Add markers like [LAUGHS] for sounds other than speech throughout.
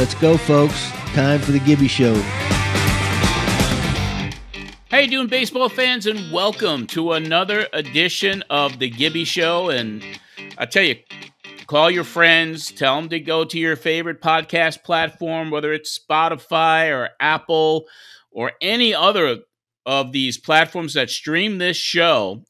Let's go, folks. Time for the Gibby Show. How you doing, baseball fans? And welcome to another edition of the Gibby Show. And I tell you, call your friends, tell them to go to your favorite podcast platform, whether it's Spotify or Apple or any other of these platforms that stream this show,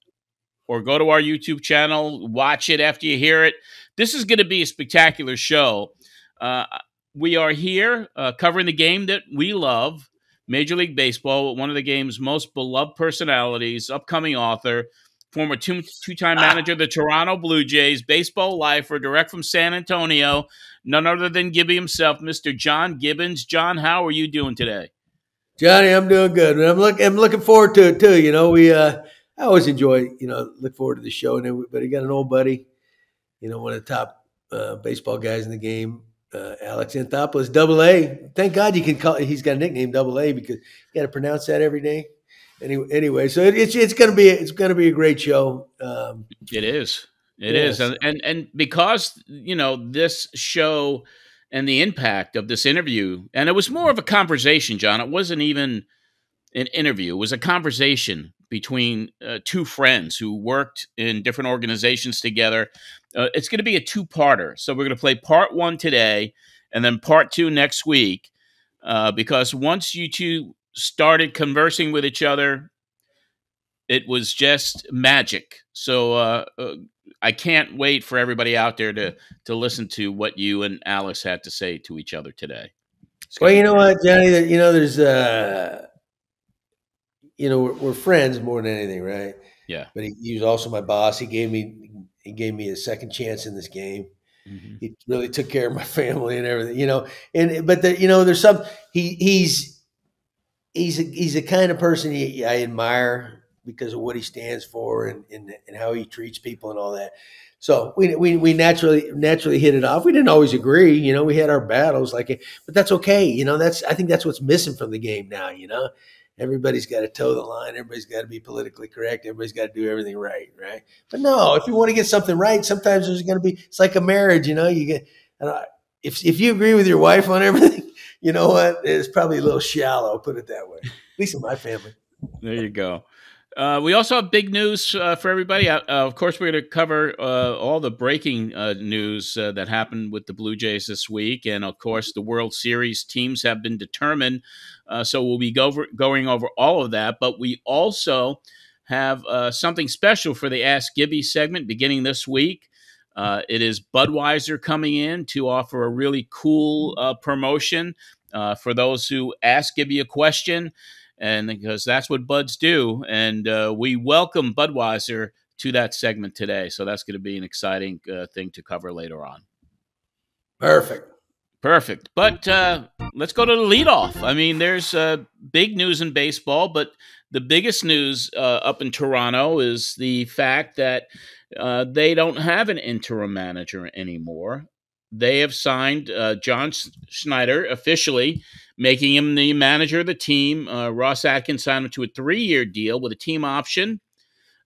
or go to our YouTube channel, watch it after you hear it. This is going to be a spectacular show. Uh, we are here uh, covering the game that we love, Major League Baseball, one of the game's most beloved personalities, upcoming author, former two time manager of the Toronto Blue Jays, baseball lifer, direct from San Antonio, none other than Gibby himself, Mr. John Gibbons. John, how are you doing today? Johnny, I'm doing good. I'm look, I'm looking forward to it too. You know, we, uh, I always enjoy, you know, look forward to the show. And he got an old buddy, you know, one of the top uh, baseball guys in the game, uh, Alex Anthopoulos, Double A. Thank God you can call. He's got a nickname, Double A, because you got to pronounce that every day. Anyway, anyway, so it, it's it's gonna be it's gonna be a great show. Um, it is. It yes. is, and, and and because you know this show and the impact of this interview, and it was more of a conversation, John. It wasn't even an interview; it was a conversation between uh, two friends who worked in different organizations together. Uh, it's going to be a two parter. So we're going to play part one today and then part two next week. Uh, because once you two started conversing with each other, it was just magic. So uh, uh, I can't wait for everybody out there to to listen to what you and Alex had to say to each other today. Well, you know what, Johnny? You know, there's uh, you know, we're, we're, friends more than anything, right? Yeah. But he, he, was also my boss. He gave me he gave me a second chance in this game. Mm-hmm. He really took care of my [LAUGHS] family and everything, you know. And but the, you know, there's some he he's he's a, he's a kind of person he, I admire because of what he stands for and, and and how he treats people and all that. So we, we we naturally naturally hit it off. We didn't always agree, you know. We had our battles, like, but that's okay, you know. That's I think that's what's missing from the game now, you know everybody's got to toe the line. Everybody's got to be politically correct. Everybody's got to do everything right, right? But no, if you want to get something right, sometimes there's going to be. It's like a marriage, you know. You get if if you agree with your wife on [LAUGHS] everything, you know what? It's probably a little shallow. Put it that way. At least in my family. There you go. Uh, we also have big news uh, for everybody. Uh, of course, we're going to cover uh, all the breaking uh, news uh, that happened with the Blue Jays this week. And of course, the World Series teams have been determined. so we'll be go- going over all of that. But we also have something special for the Ask Gibby segment beginning this week. it is Budweiser coming in to offer a really cool promotion for those who ask Gibby a question and because that's what buds do. And uh, we welcome Budweiser to that segment today. So that's going to be an exciting uh, thing to cover later on. Perfect. Perfect. But uh, let's go to the leadoff. I mean, there's uh, big news in baseball, but the biggest news uh, up in Toronto is the fact that uh, they don't have an interim manager anymore. They have signed John Schneider officially making him the manager of the team. Uh, Ross Atkins signed him to a three year deal with a team option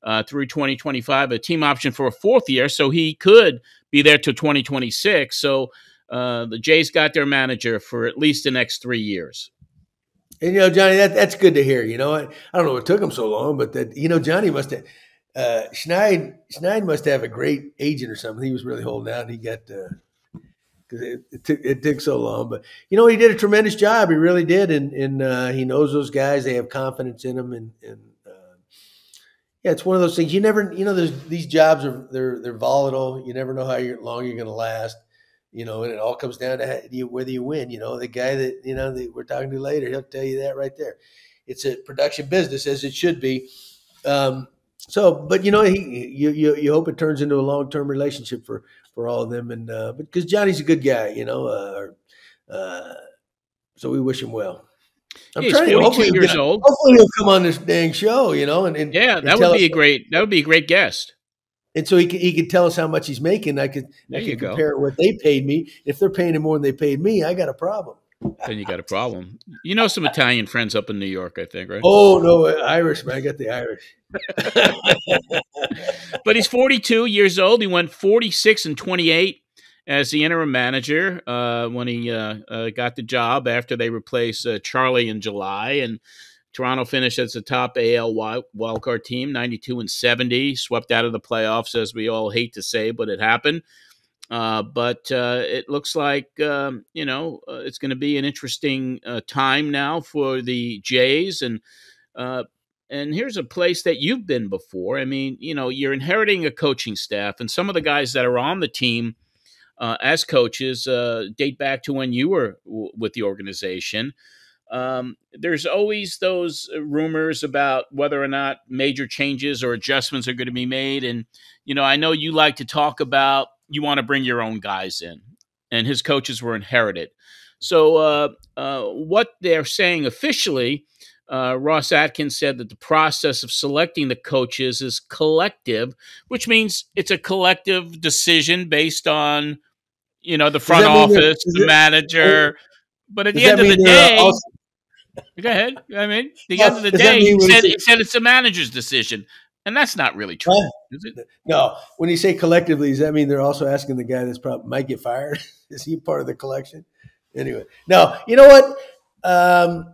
uh, through 2025, a team option for a fourth year. So he could be there till 2026. So uh, the Jays got their manager for at least the next three years. And, you know, Johnny, that, that's good to hear. You know, I, I don't know what took him so long, but that, you know, Johnny must have. Uh, Schneid, Schneid must have a great agent or something. He was really holding out. He got uh, it, it, took it took so long. But you know, he did a tremendous job. He really did, and and uh, he knows those guys. They have confidence in him, and and uh, yeah, it's one of those things. You never, you know, these jobs are they're they're volatile. You never know how you're, long you're going to last. You know, and it all comes down to you, whether you win. You know, the guy that you know that we're talking to later, he'll tell you that right there. It's a production business as it should be. Um, so, but you know, he you, you you hope it turns into a long term relationship for for all of them, and uh, because Johnny's a good guy, you know. Uh, uh, so we wish him well. I'm yeah, trying to hopefully years get, old. Hopefully he'll come on this dang show, you know, and, and yeah, that and would be a great that would be a great guest. And so he could, he could tell us how much he's making. I could there I could compare go. what they paid me. If they're paying him more than they paid me, I got a problem. then you got a problem. You know some Italian friends up in New York, I think, right? Oh no, Irish man, I got the Irish. [LAUGHS] but he's 42 years old. He went 46 and 28 as the interim manager uh, when he uh, uh, got the job after they replaced uh, Charlie in July. And Toronto finished as the top AL Wild wildcard team, 92 and 70, swept out of the playoffs, as we all hate to say, but it happened. Uh, but uh, it looks like um, you know it's going to be an interesting time now for the Jays, and and here's a place that you've been before. I mean, you know, you're inheriting a coaching staff, and some of the guys that are on the team uh, as coaches uh, date back to when you were w- with the organization. Um, there's always those uh, rumors about whether or not major changes or adjustments are going to be made. And, you know, I know you like to talk about you want to bring your own guys in, and his coaches were inherited. So, uh, uh, what they're saying officially uh, Ross Atkins said that the process of selecting the coaches is collective, which means it's a collective decision based on, you know, the front office, the it, manager. But at the end of the day, also- [LAUGHS] go ahead. I mean, the end of the day, he said, he said it's the manager's decision. And that's not really true, is it? No. When you say collectively, does that mean they're also asking the guy that's probably might get fired? [LAUGHS] is he part of the collection? Anyway, no. You know what? Um,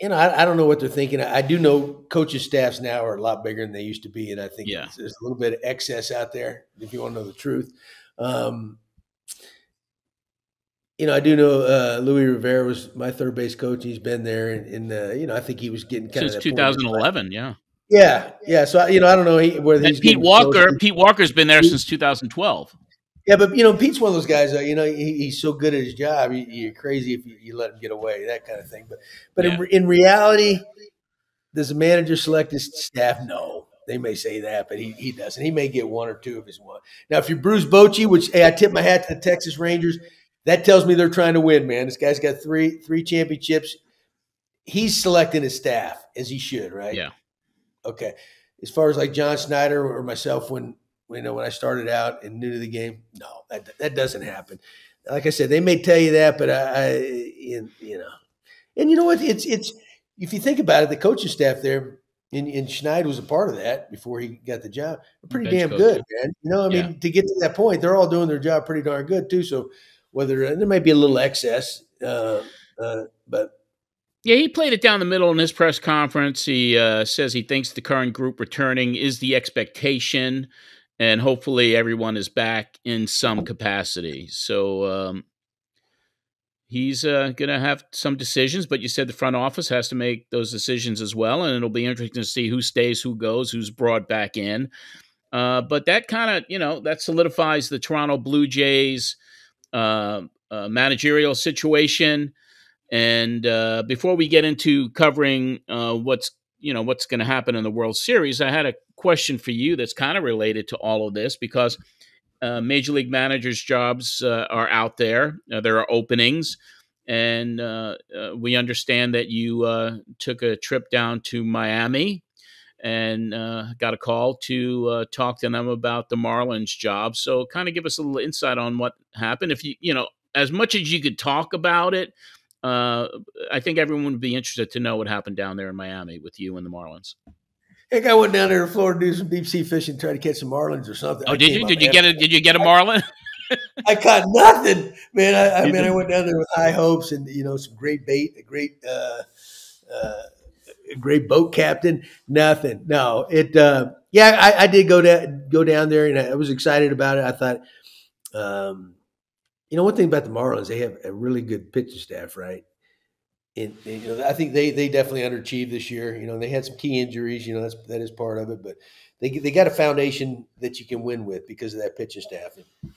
you know, I, I, don't know what they're thinking. I, I, do know coaches' staffs now are a lot bigger than they used to be, and I think yeah. there's a little bit of excess out there. If you want to know the truth, um, you know, I do know uh, Luis Rivera was my third base coach. He's been there, and, and uh, you know, I think he was getting kind since of 2011. Yeah, yeah, yeah. So you know, I don't know whether he's Pete Walker. Pete Walker's been there since 2012. Yeah, but you know, Pete's one of those guys. Uh, you know, he, he's so good at his job. You, are crazy if you, you, let him get away, that kind of thing. But but yeah. in, in reality, does the manager select his staff? No. They may say that, but he, he doesn't. He may get one or two of his one. Now, if you're Bruce Bochy, which hey, I tip my hat to the Texas Rangers, that tells me they're trying to win. Man, this guy's got three three championships. He's selecting his staff as he should, right? Yeah. Okay. As far as like John Schneider or myself, when you know, when I started out and new to the game, no, that that doesn't happen. Like I said, they may tell you that, but I, I you know, and you know what? It's it's if you think about it, the coaching staff there, and, and Schneid was a part of that before he got the job. Pretty Bench damn coach. good, man. You know, I mean, yeah. to get to that point, they're all doing their job pretty darn good too. So whether there might be a little excess, uh, uh, but yeah, he played it down the middle in his press conference. He uh, says he thinks the current group returning is the expectation and hopefully everyone is back in some capacity. So um, he's uh, going to have some decisions, but you said the front office has to make those decisions as well, and it'll be interesting to see who stays, who goes, who's brought back in. Uh, but that kind of, you know, that solidifies the Toronto Blue Jays uh, uh managerial situation. And uh, before we get into covering uh, what's you know what's going to happen in the World Series, I had a question for you that's kind of related to all of this because uh, major league managers' jobs uh, are out there. Uh, there are openings, and uh, uh, we understand that you uh, took a trip down to Miami and got a call to talk to them about the Marlins job. So, kind of give us a little insight on what happened. If you you know as much as you could talk about it uh, I think everyone would be interested to know what happened down there in Miami with you and the Marlins. Heck, I went down there to Florida to do some deep sea fishing, try to catch some marlins or something. Oh, did you? Did you get a? Did you get a marlin? [LAUGHS] I caught nothing, man. I, I mean, I went down there with high hopes and you know some great bait, a great, uh, uh, a great boat captain. Nothing. No, it. Uh, yeah, I, I, did go down go down there, and I was excited about it. I thought, um, you know, one thing about the Marlins, they have a really good pitching staff, right? And, and, you know, I think they they definitely underachieved this year. You know, they had some key injuries. You know, that's that is part of it, but they they got a foundation that you can win with because of that pitching staff. And,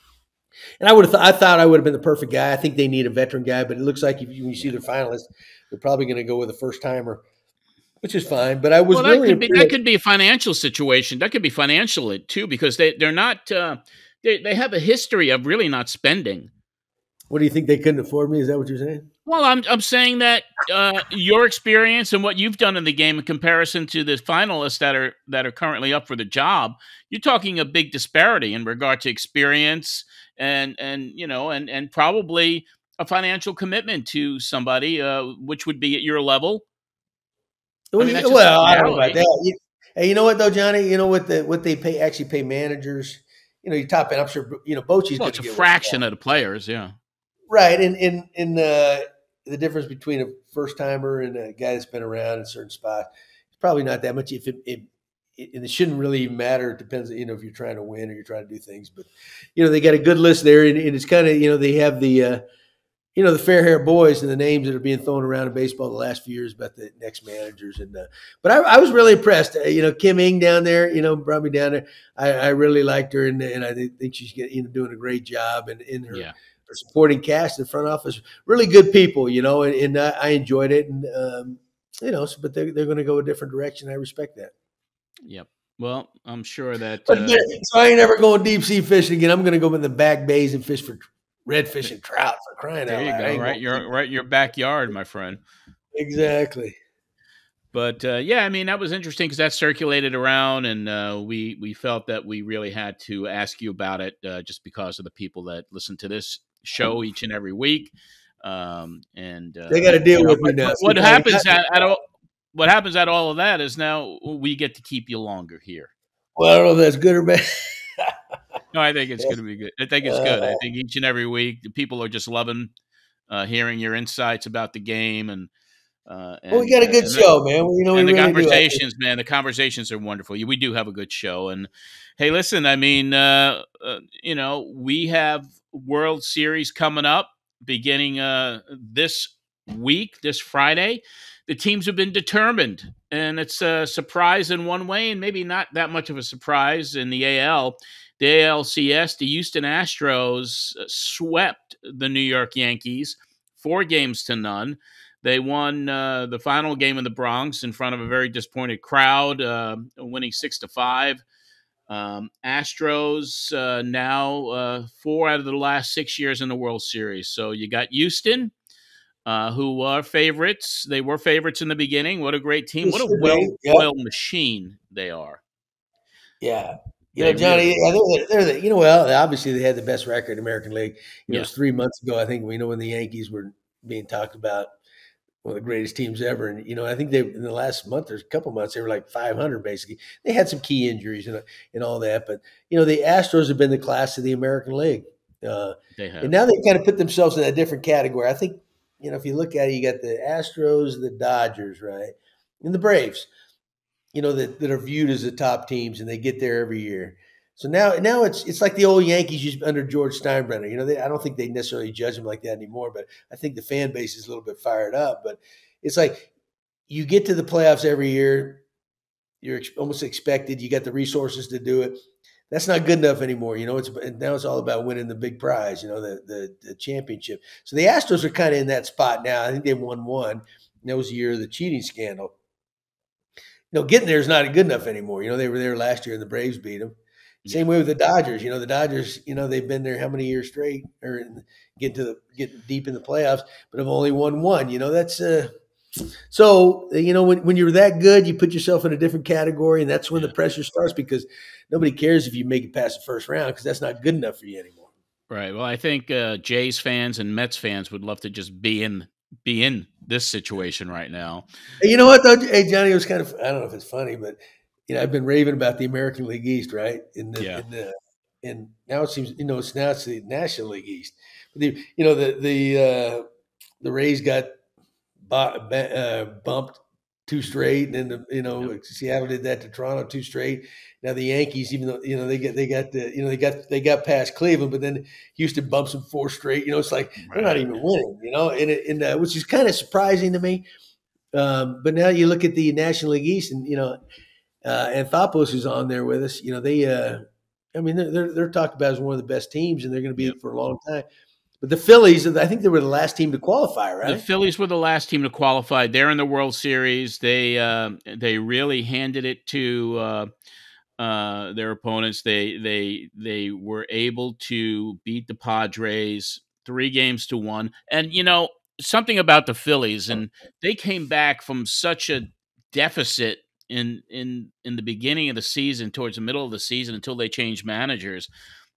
and I would have th- I thought I would have been the perfect guy. I think they need a veteran guy, but it looks like if you, when you see their finalists, they're probably going to go with a first timer, which is fine. But I was well, that really could be, that could be a financial situation. That could be financial too because they they're not uh, they they have a history of really not spending. What do you think they couldn't afford me? Is that what you're saying? Well, I'm I'm saying that uh, your experience and what you've done in the game in comparison to the finalists that are that are currently up for the job, you're talking a big disparity in regard to experience and and you know and and probably a financial commitment to somebody, uh, which would be at your level. I mean, well, I don't know about that. hey, you know what though, Johnny? You know what the what they pay actually pay managers you know, you top end. I'm sure you know Bochy's. Well, it's a fraction of the players, yeah. Right, and in in uh, the difference between a first timer and a guy that's been around in certain spots, it's probably not that much. If it, it, and it shouldn't really matter. It depends, you know, if you're trying to win or you're trying to do things. But you know, they got a good list there, and, and it's kind of you know they have the. Uh, you know the fair hair boys and the names that are being thrown around in baseball the last few years about the next managers and uh, but I, I, was really impressed uh, you know Kim Ng down there you know brought me down there I, I really liked her and, and I think she's you know doing a great job and in her, yeah. Supporting cast in the front office really good people you know and, and I, I, enjoyed it and um, you know but they're, they're going to go a different direction I respect that yep well I'm sure that uh, so I ain't ever going deep sea fishing again I'm going to go in the back bays and fish for redfish and trout for crying there out loud. There you go, right? Your right your backyard, my friend. Exactly. But uh, yeah, I mean that was interesting because that circulated around, and uh, we we felt that we really had to ask you about it uh, just because of the people that listen to this show each and every week. Um, and uh, they got to deal with me now. What, happens at, at all, what happens at all of that is now we get to keep you longer here. Well, I don't know if that's good or bad. No, I think it's going to be good. I think it's good. I uh, think each and every week, the people are just loving uh, hearing your insights about the game and. Uh, and, well, we got a good show, man. You know, and the really conversations, man. The conversations are wonderful. We do have a good show, and hey, listen. I mean, uh, uh, you know, we have World Series coming up beginning uh, this week, this Friday. The teams have been determined, and it's a surprise in one way, and maybe not that much of a surprise in the AL the ALCS, the Houston Astros uh, swept the New York Yankees four games to none. They won uh, the final game in the Bronx in front of a very disappointed crowd, uh, winning six to five. Um, Astros uh, now uh, four out of the last six years in the World Series. So you got Houston, uh, who are favorites. They were favorites in the beginning. What a great team! What a well-oiled machine they are. Yeah, you know, Johnny, they're, the, you know, well, obviously they had the best record in American League. You know, it was three months ago, I think, we know when the Yankees were being talked about one of the greatest teams ever. And, you know, I think they, in the last month or a couple months, they were like 500 basically. They had some key injuries and, and all that. But, you know, the Astros have been the class of the American League. Uh, they have. And now they kind of put themselves in a different category. I think, you know, if you look at it, you got the Astros, the Dodgers, right? And the Braves you know, that, that are viewed as the top teams and they get there every year. So now, now it's it's like the old Yankees under George Steinbrenner. You know, they, I don't think they necessarily judge them like that anymore, but I think the fan base is a little bit fired up. But it's like you get to the playoffs every year, you're ex- almost expected. You got the resources to do it. That's not good enough anymore. You know, it's now it's all about winning the big prize. You know, the the, the championship. So the Astros are kind of in that spot now. I think they won one. that was the year of the cheating scandal you know, getting there is not good enough anymore. You know, they were there last year and the Braves beat them. Same way with the Dodgers. You know, the Dodgers, you know, they've been there how many years straight or get to the get deep in the playoffs, but have only won one. You know, that's uh so you know when, when you're that good, you put yourself in a different category, and that's when yeah. the pressure starts because nobody cares if you make it past the first round because that's not good enough for you anymore. Right. Well, I think uh, Jays fans and Mets fans would love to just be in be in this situation right now. You know what though? Hey Johnny, it was kind of I don't know if it's funny, but you know I've been raving about the American League East, right? In the, yeah. in the and now it seems you know it's now it's the National League East. But the, you know the the uh, the Rays got uh, bumped two straight, and then the, you know Seattle did that to Toronto two straight. Now the Yankees, even though you know they get they got the you know they got they got past Cleveland, but then Houston bumps them four straight. You know, it's like right. they're not even winning. You know, and, and uh, which is kind of surprising to me. Um, but now you look at the National League East, and you know, uh, Anthopoulos is on there with us. You know, they, uh, I mean, they're, they're, talked about as one of the best teams, and they're going to be yep. for a long time. But the Phillies, I think they were the last team to qualify, right? The Phillies were the last team to qualify. They're in the World Series. They uh, they really handed it to uh, uh, their opponents. They they they were able to beat the Padres three games to one. And you know something about the Phillies, and they came back from such a deficit in in in the beginning of the season, towards the middle of the season, until they changed managers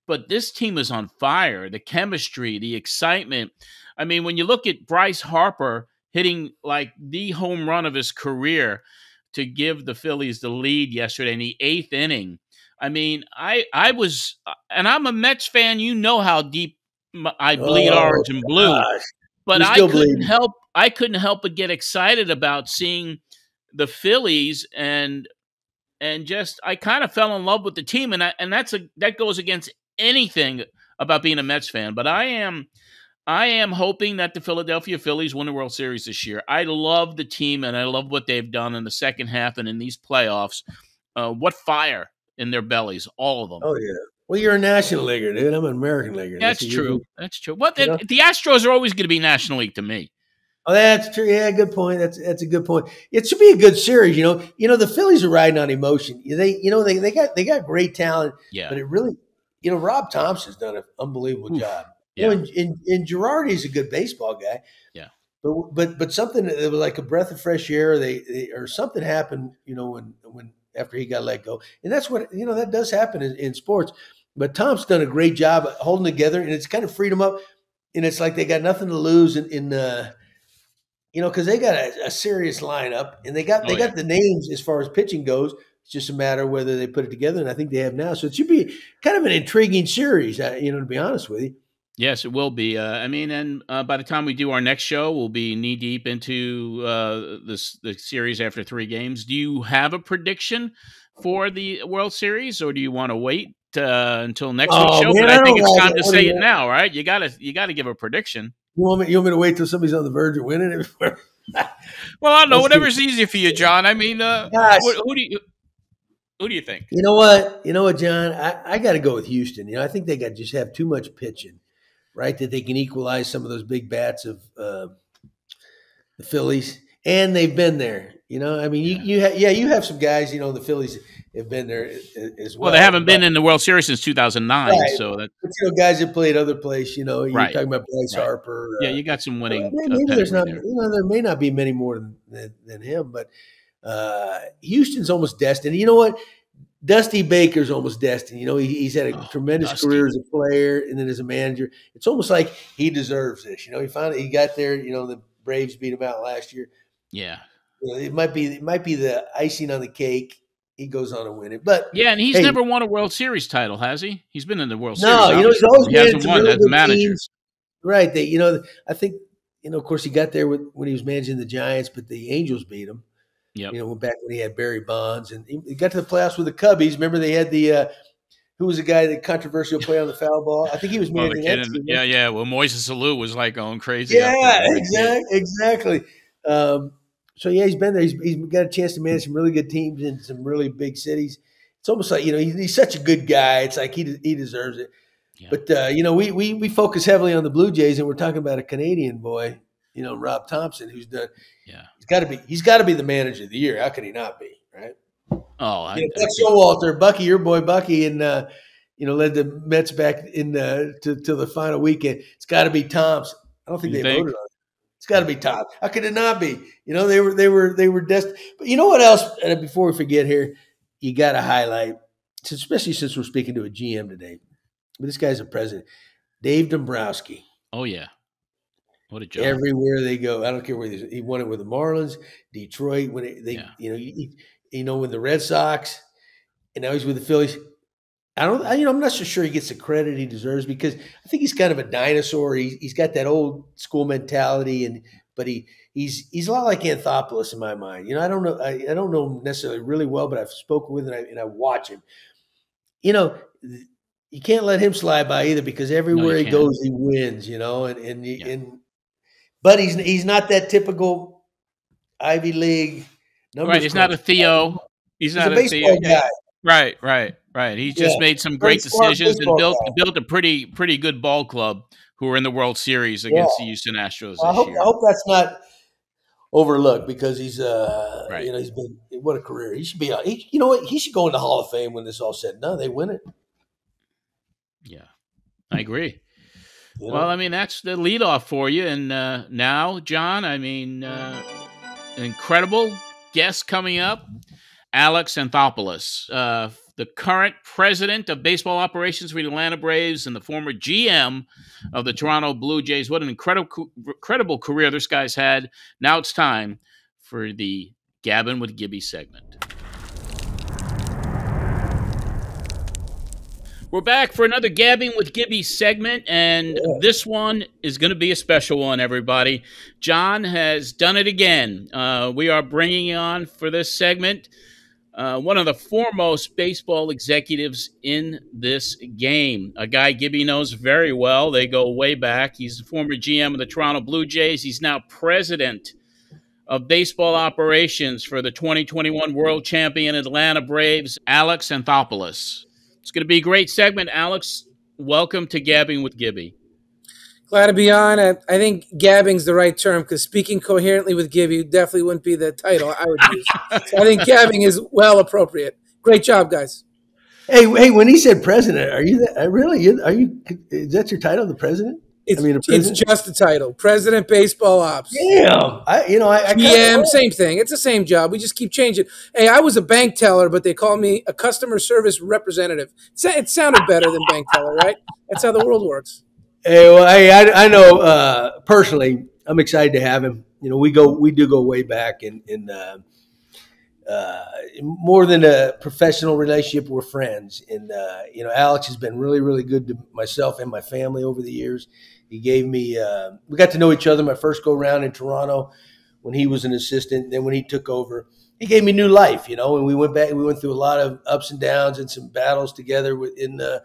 but this team is on fire. The chemistry, the excitement. I mean, when you look at Bryce Harper hitting like the home run of his career to give the Phillies the lead yesterday in the eighth inning, I mean, I I was, uh, and I'm a Mets fan. You know how deep I bleed oh, orange and blue, gosh. but I couldn't bleeding. help. I couldn't help but get excited about seeing the Phillies and and just I kind of fell in love with the team, and I, and that's a that goes against anything about being a Mets fan. But I am I am hoping that the Philadelphia Phillies win the World Series this year. I love the team and I love what they've done in the second half and in these playoffs. Uh, what fire in their bellies, all of them. Oh yeah. Well, you're a National Leaguer, dude. I'm an American Leaguer. That's, That's true. That's true. What the, the Astros are always going to be National League to me. Oh, that's true. Yeah, good point. That's that's a good point. It should be a good series. You know, you know the Phillies are riding on emotion. They, you know, they, they got they got great talent. Yeah. But it really, you know, Rob Thomson's done an unbelievable Oof. job. Yeah. You know, and, and, Girardi's a good baseball guy. Yeah. But but but something that was like a breath of fresh air. They, they, or something happened. You know, when when after he got let go, and that's what you know that does happen in, in sports. But Tom's done a great job holding together, and it's kind of freed him up. And it's like they got nothing to lose in, in uh, you know, because they got a, a, serious lineup, and they got oh, they got the names as far as pitching goes. It's just a matter whether they put it together, and I think they have now. So it should be kind of an intriguing series, uh, you know, to be honest with you. Yes, it will be. Uh, I mean, and uh, by the time we do our next show, we'll be knee deep into uh, this the series after three games. Do you have a prediction for the World Series, or do you want to wait uh, until next oh, week's show? Man, but I, I think it's time to say it now, right? You gotta you gotta give a prediction. You want me? You want me to wait till somebody's on the verge of winning it? [LAUGHS] well, I don't know. Whatever's easy for you, John. I mean, uh, who, who do you? Who do you think? You know what? You know what, John? I, I got to go with Houston. You know, I think they got just have too much pitching right? That they can equalize some of those big bats of uh, the Phillies, and they've been there. You know, I mean, you, you ha- yeah, you have some guys. You know, the Phillies have been there as well. Well, they haven't been in the World Series since 2009, right. so that but, you know, guys have played other place. You know, you're right. talking about Bryce right. Harper. Yeah, uh, you got some winning. Well, maybe, there's not. There. You know, there may not be many more than than, than him, but uh, Houston's almost destined. You know what? Dusty Baker's almost destined. You know, he, he's had a oh, tremendous Dusty. career as a player and then as a manager. It's almost like he deserves this. You know, he finally he got there. You know, the Braves beat him out last year. Yeah, you know, it might be it might be the icing on the cake. He goes on to win it, but yeah, and he's hey, never won a World Series title, has he? He's been in the World no, Series. No, you know, he's always he hasn't won as manager. Right. They, you know, I think you know, of course, he got there with, when he was managing the Giants, but the Angels beat him. Yeah. You know, back when he had Barry Bonds and he got to the playoffs with the Cubbies. Remember they had the uh, who was the guy that controversial play on the foul ball? I think he was [LAUGHS] managing Yeah, yeah. Well, Moises Alou was like going crazy. Yeah, exactly, exactly. Um, so yeah, he's been there. He's, he's got a chance to manage some really good teams in some really big cities. It's almost like you know he's, he's such a good guy. It's like he he deserves it. Yeah. But uh, you know, we we we focus heavily on the Blue Jays, and we're talking about a Canadian boy you know, Rob Thomson, who's done. Yeah, he's got to be. He's got to be the manager of the year. How could he not be? Right. Oh, I, Showalter, Bucky, your boy Bucky, and uh, you know, led the Mets back in uh, to to the final weekend. It's got to be Thomson. I don't think you they think? voted on it. It's got to be Tom. How could it not be? You know, they were they were they were destined. But you know what else? And before we forget here, you got to highlight, especially since we're speaking to a GM today. But this guy's a president, Dave Dombrowski. Oh yeah, what a job! Everywhere they go, I don't care where he, he won it with the Marlins, Detroit. When it, they, yeah. you know, you, you know, with the Red Sox, and now he's with the Phillies. I don't, I, you know, I'm not so sure he gets the credit he deserves because I think he's kind of a dinosaur. He, he's got that old school mentality, and but he he's he's a lot like Anthopoulos in my mind. You know, I don't know, I, I don't know him necessarily really well, but I've spoken with him and I, and I watch him. You know, you can't let him slide by either because everywhere no, he goes, he wins. You know, and and yeah. and but he's he's not that typical Ivy League. Right, he's not a Theo. He's, he's not a, a Theo. Guy. Right, right, right. He's just yeah. made some great decisions and built guy. built a pretty pretty good ball club who are in the World Series against yeah. the Houston Astros I hope, year. I hope that's not overlooked because he's uh right. you know he's been what a career. He should be he, you know what he should go in the Hall of Fame when this all said and done. They win it. Yeah, I agree. Well, I mean, that's the leadoff for you. And uh, now, John, I mean, uh, incredible guest coming up Alex Anthopoulos, uh, the current president of baseball operations for the Atlanta Braves and the former GM of the Toronto Blue Jays. What an incredible, incredible career this guy's had. Now it's time for the Gabbing with Gibby segment. We're back for another Gabbing with Gibby segment, and this one is going to be a special one, everybody. John has done it again. Uh, we are bringing on for this segment uh, one of the foremost baseball executives in this game, a guy Gibby knows very well. They go way back. He's the former GM of the Toronto Blue Jays. He's now president of baseball operations for the 2021 World Champion Atlanta Braves, Alex Anthopoulos. It's going to be a great segment. Alex, welcome to Gabbing with Gibby. Glad to be on. I, I think gabbing's the right term because speaking coherently with Gibby definitely wouldn't be the title I would use. [LAUGHS] so I think gabbing is well appropriate. Great job, guys. Hey, hey! When he said president, are you that, uh, really? Are you? Is that your title, the president? It's, I mean, it's just a title, President Baseball Ops. Damn, I you know I, I GM, same thing. It's the same job. We just keep changing. Hey, I was a bank teller, but they call me a customer service representative. It sounded better than bank teller, right? That's how the world works. Hey, well, hey, I, I know uh, personally, I'm excited to have him. You know, we go, we do go way back, in, in uh, uh, more than a professional relationship, we're friends. And uh, you know, Alex has been really, really good to myself and my family over the years. He gave me, uh, we got to know each other my first go round in Toronto when he was an assistant. Then when he took over, he gave me new life. You know, and we went back, we went through a lot of ups and downs and some battles together in the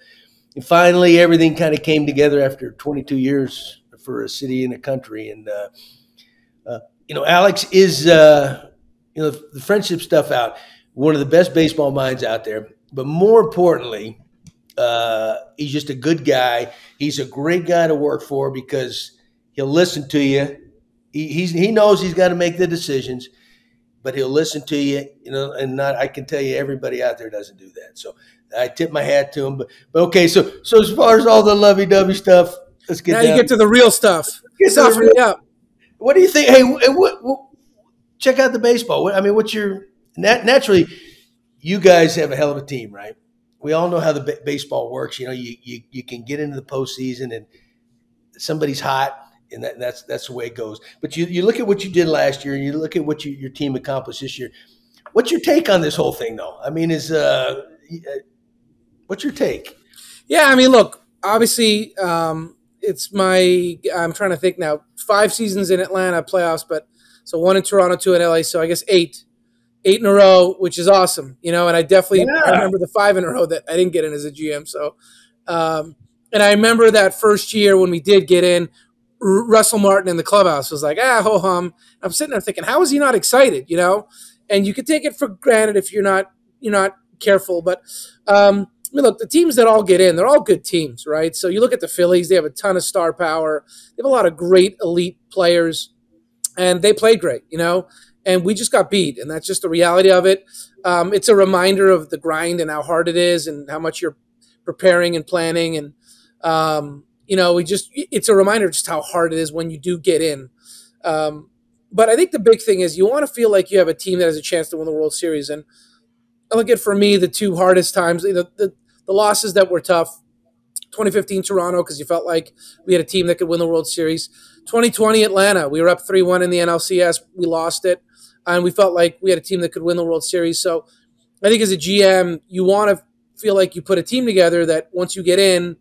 and finally everything kind of came together after 22 years for a city and a country. And uh, uh, you know, Alex is uh, you know the friendship stuff out. One of the best baseball minds out there, but more importantly, uh, he's just a good guy. He's a great guy to work for because he'll listen to you. He, he knows he's got to make the decisions, but he'll listen to you. You know, and not. I can tell you, everybody out there doesn't do that. So I tip my hat to him. But, but okay, so so as far as all the lovey dovey stuff, let's get now down. you get to the real stuff. Get Soften me up. What do you think? Hey, what, what, check out the baseball. I mean, what's your nat- naturally? You guys have a hell of a team, right? We all know how the b- baseball works. You know, you, you you can get into the postseason and somebody's hot, and that, that's that's the way it goes. But you you look at what you did last year, and you look at what you, your team accomplished this year. What's your take on this whole thing, though? I mean, is uh, What's your take? Yeah, I mean, look, obviously, um, it's my. I'm trying to think now. Five seasons in Atlanta playoffs, but so one in Toronto, two in LA. So I guess eight, eight in a row, which is awesome, you know. And I definitely yeah. I remember the five in a row that I didn't get in as a GM. So, um, and I remember that first year when we did get in. Russell Martin in the clubhouse was like, ah, ho hum. I'm sitting there thinking, how is he not excited? You know, and you can take it for granted if you're not you're not careful, but um, I mean, look, the teams that all get in, they're all good teams, right? So you look at the Phillies, they have a ton of star power. They have a lot of great elite players, and they played great, you know? And we just got beat, and that's just the reality of it. Um, it's a reminder of the grind and how hard it is and how much you're preparing and planning. And, um, you know, we just, it's a reminder just how hard it is when you do get in. Um, but I think the big thing is you want to feel like you have a team that has a chance to win the World Series. And I look at for me the two hardest times, the, the, the losses that were tough. 2015 Toronto because you felt like we had a team that could win the World Series. 2020 Atlanta, we were up 3-1 in the NLCS, we lost it, and we felt like we had a team that could win the World Series. So I think as a GM, you want to feel like you put a team together that once you get in,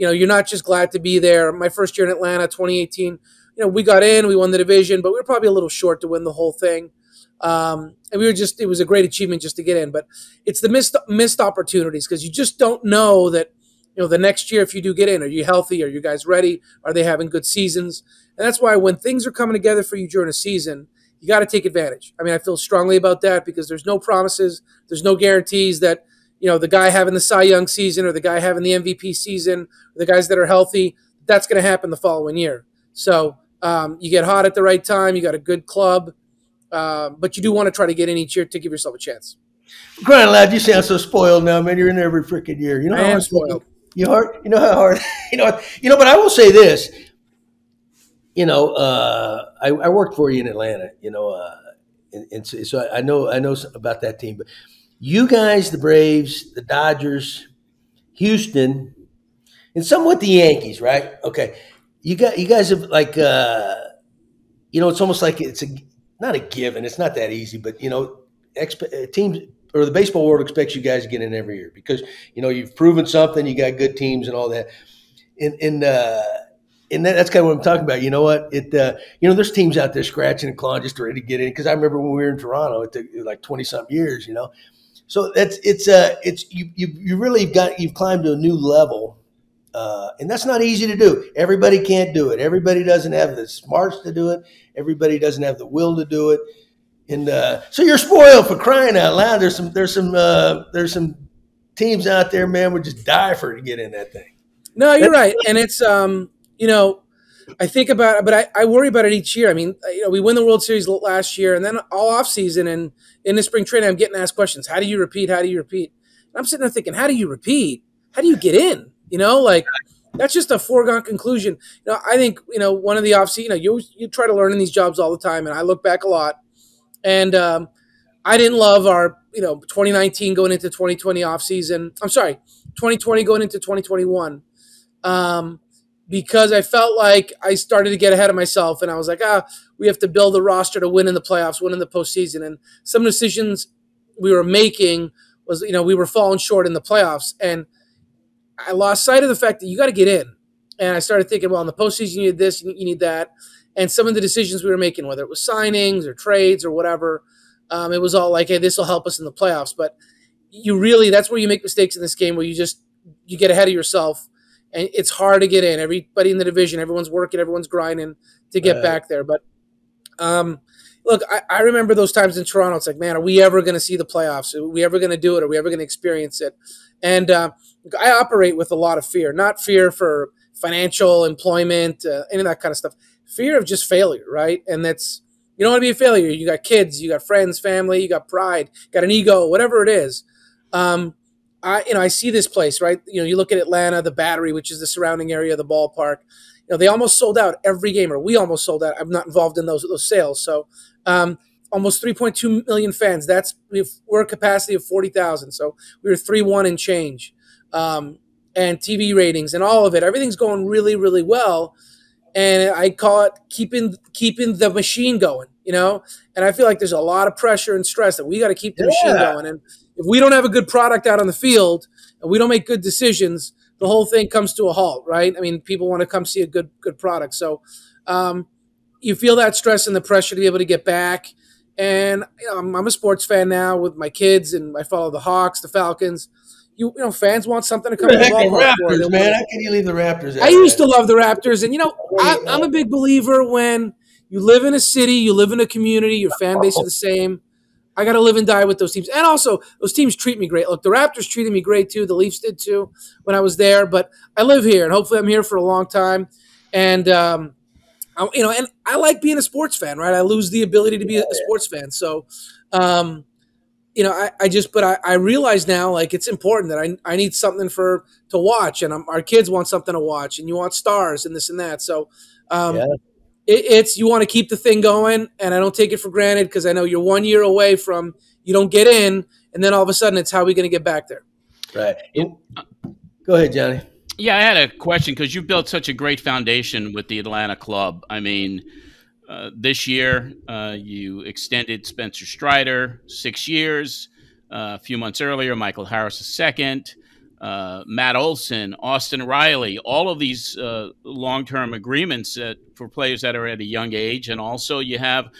you know, you're not just glad to be there. My first year in Atlanta, 2018, you know, we got in, we won the division, but we were probably a little short to win the whole thing. Um, and we were just, it was a great achievement just to get in. But it's the missed, missed opportunities because you just don't know that, you know, the next year, if you do get in, are you healthy? Are you guys ready? Are they having good seasons? And that's why when things are coming together for you during a season, you got to take advantage. I mean, I feel strongly about that because there's no promises, there's no guarantees that, you know, the guy having the Cy Young season or the guy having the MVP season, the guys that are healthy, that's going to happen the following year. So um, you get hot at the right time, you got a good club um, but you do want to try to get in each year to give yourself a chance. Crying loud, you sound so spoiled now, man. You're in every freaking year. You know I how am spoiled. You hard. You know how hard. [LAUGHS] you know. You know. But I will say this. You know, uh, I, I, worked for you in Atlanta. You know, uh, and, and, so I know I know about that team. But you guys, the Braves, the Dodgers, Houston, and somewhat the Yankees, right? Okay, you got you guys have like. Uh, you know, it's almost like it's a not a given. It's not that easy, but you know, exp- uh, teams or the baseball world expects you guys to get in every year because you know you've proven something, you got good teams and all that. And and uh, and that's kind of what I'm talking about. You know what? It uh, you know there's teams out there scratching and clawing just ready to get in. Because I remember when we were in Toronto, it took like 20 something years. You know, so that's it's uh it's you you you really got you've climbed to a new level. Uh, and that's not easy to do. Everybody can't do it. Everybody doesn't have the smarts to do it. Everybody doesn't have the will to do it. And uh, so you're spoiled for crying out loud. There's some there's some uh, there's some teams out there, man, would just die for it to get in that thing. No, you're right, and it's um, you know, I think about but I, I worry about it each year. I mean, you know, we win the World Series last year, and then all off season and in the spring training, I'm getting asked questions. How do you repeat? How do you repeat? And I'm sitting there thinking, how do you repeat? How do you get in? You know, like that's just a foregone conclusion. You know, I think you know one of the off season. You know, you you try to learn in these jobs all the time, and I look back a lot and um, I didn't love our, you know, 2019 going into 2020 off season. I'm sorry, 2020 going into 2021. Um, because I felt like I started to get ahead of myself and I was like, ah, we have to build a roster to win in the playoffs, win in the postseason. And some decisions we were making was, you know, we were falling short in the playoffs. And I lost sight of the fact that you got to get in. And I started thinking, well, in the postseason, you need this, you need that and some of the decisions we were making, whether it was signings or trades or whatever, um, it was all like, hey, this will help us in the playoffs. But you really, that's where you make mistakes in this game, where you just you get ahead of yourself, and it's hard to get in. Everybody in the division, everyone's working, everyone's grinding to get back there. But um, look, I, I, remember those times in Toronto. It's like, man, are we ever going to see the playoffs? Are we ever going to do it? Are we ever going to experience it? And uh, I operate with a lot of fear, not fear for financial employment, uh, any of that kind of stuff fear of just failure, right? And that's you don't want to be a failure. You got kids, you got friends, family, you got pride, got an ego, whatever it is. Um, I you know I see this place, right? You know, you look at Atlanta, the Battery, which is the surrounding area of the ballpark. You know, they almost sold out every game, or we almost sold out. I'm not involved in those those sales, so. Um, almost 3.2 million fans. That's we're a capacity of 40,000. So we were 3 1 and change. Um, and TV ratings and all of it. Everything's going really, really well and I call it keeping keeping the machine going, you know. And I feel like there's a lot of pressure and stress that we got to keep the yeah. machine going. And if we don't have a good product out on the field and we don't make good decisions, the whole thing comes to a halt, right? I mean, people want to come see a good good product, so um, you feel that stress and the pressure to be able to get back. And you know, I'm, I'm a sports fan now with my kids, and I follow the Hawks, the Falcons you, you know, fans want something to come to the Raptors, for. man. How can you leave the Raptors? I used to love the Raptors, and you know, I, I'm a big believer when you live in a city, you live in a community, your fan base is the same. I got to live and die with those teams, and also those teams treat me great. Look, the Raptors treated me great too. The Leafs did too when I was there. But I live here, and hopefully, I'm here for a long time. And um, I, you know, and I like being a sports fan, right? I lose the ability to be a, sports fan, so. Um, you know, I, I just, but I, I realize now, like, it's important that I, I need something for to watch, and I'm, our kids want something to watch, and you want stars and this and that. So, um, yeah. It, it's you want to keep the thing going, and I don't take it for granted because I know you're one year away from you don't get in, and then all of a sudden, it's how are we going to get back there? Right. Go ahead, Johnny. Yeah, I had a question because you built such a great foundation with the Atlanta club. I mean uh, this year, uh, you extended Spencer Strider six years. Uh, a few months earlier, Michael Harris a second. Uh, Matt Olson, Austin Riley, all of these uh, long-term agreements that, for players that are at a young age, and also you have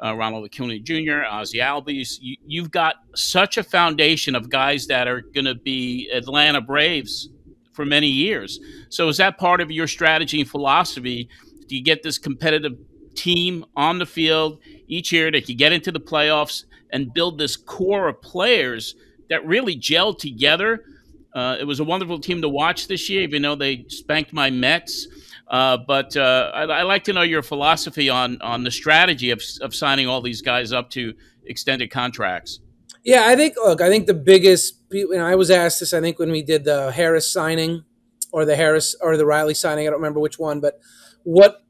Ronald Acuna Jr., Ozzie Albies. You, you've got such a foundation of guys that are going to be Atlanta Braves for many years. So is that part of your strategy and philosophy? Do you get this competitive team on the field each year that could get into the playoffs and build this core of players that really gel together. Uh, it was a wonderful team to watch this year, even though they spanked my Mets. Uh, but uh, I, I, like to know your philosophy on on the strategy of, of signing all these guys up to extended contracts. Yeah, I think. Look, I think the biggest. You I was asked this. I think when we did the Harris signing, or the Harris or the Riley signing. I don't remember which one, but what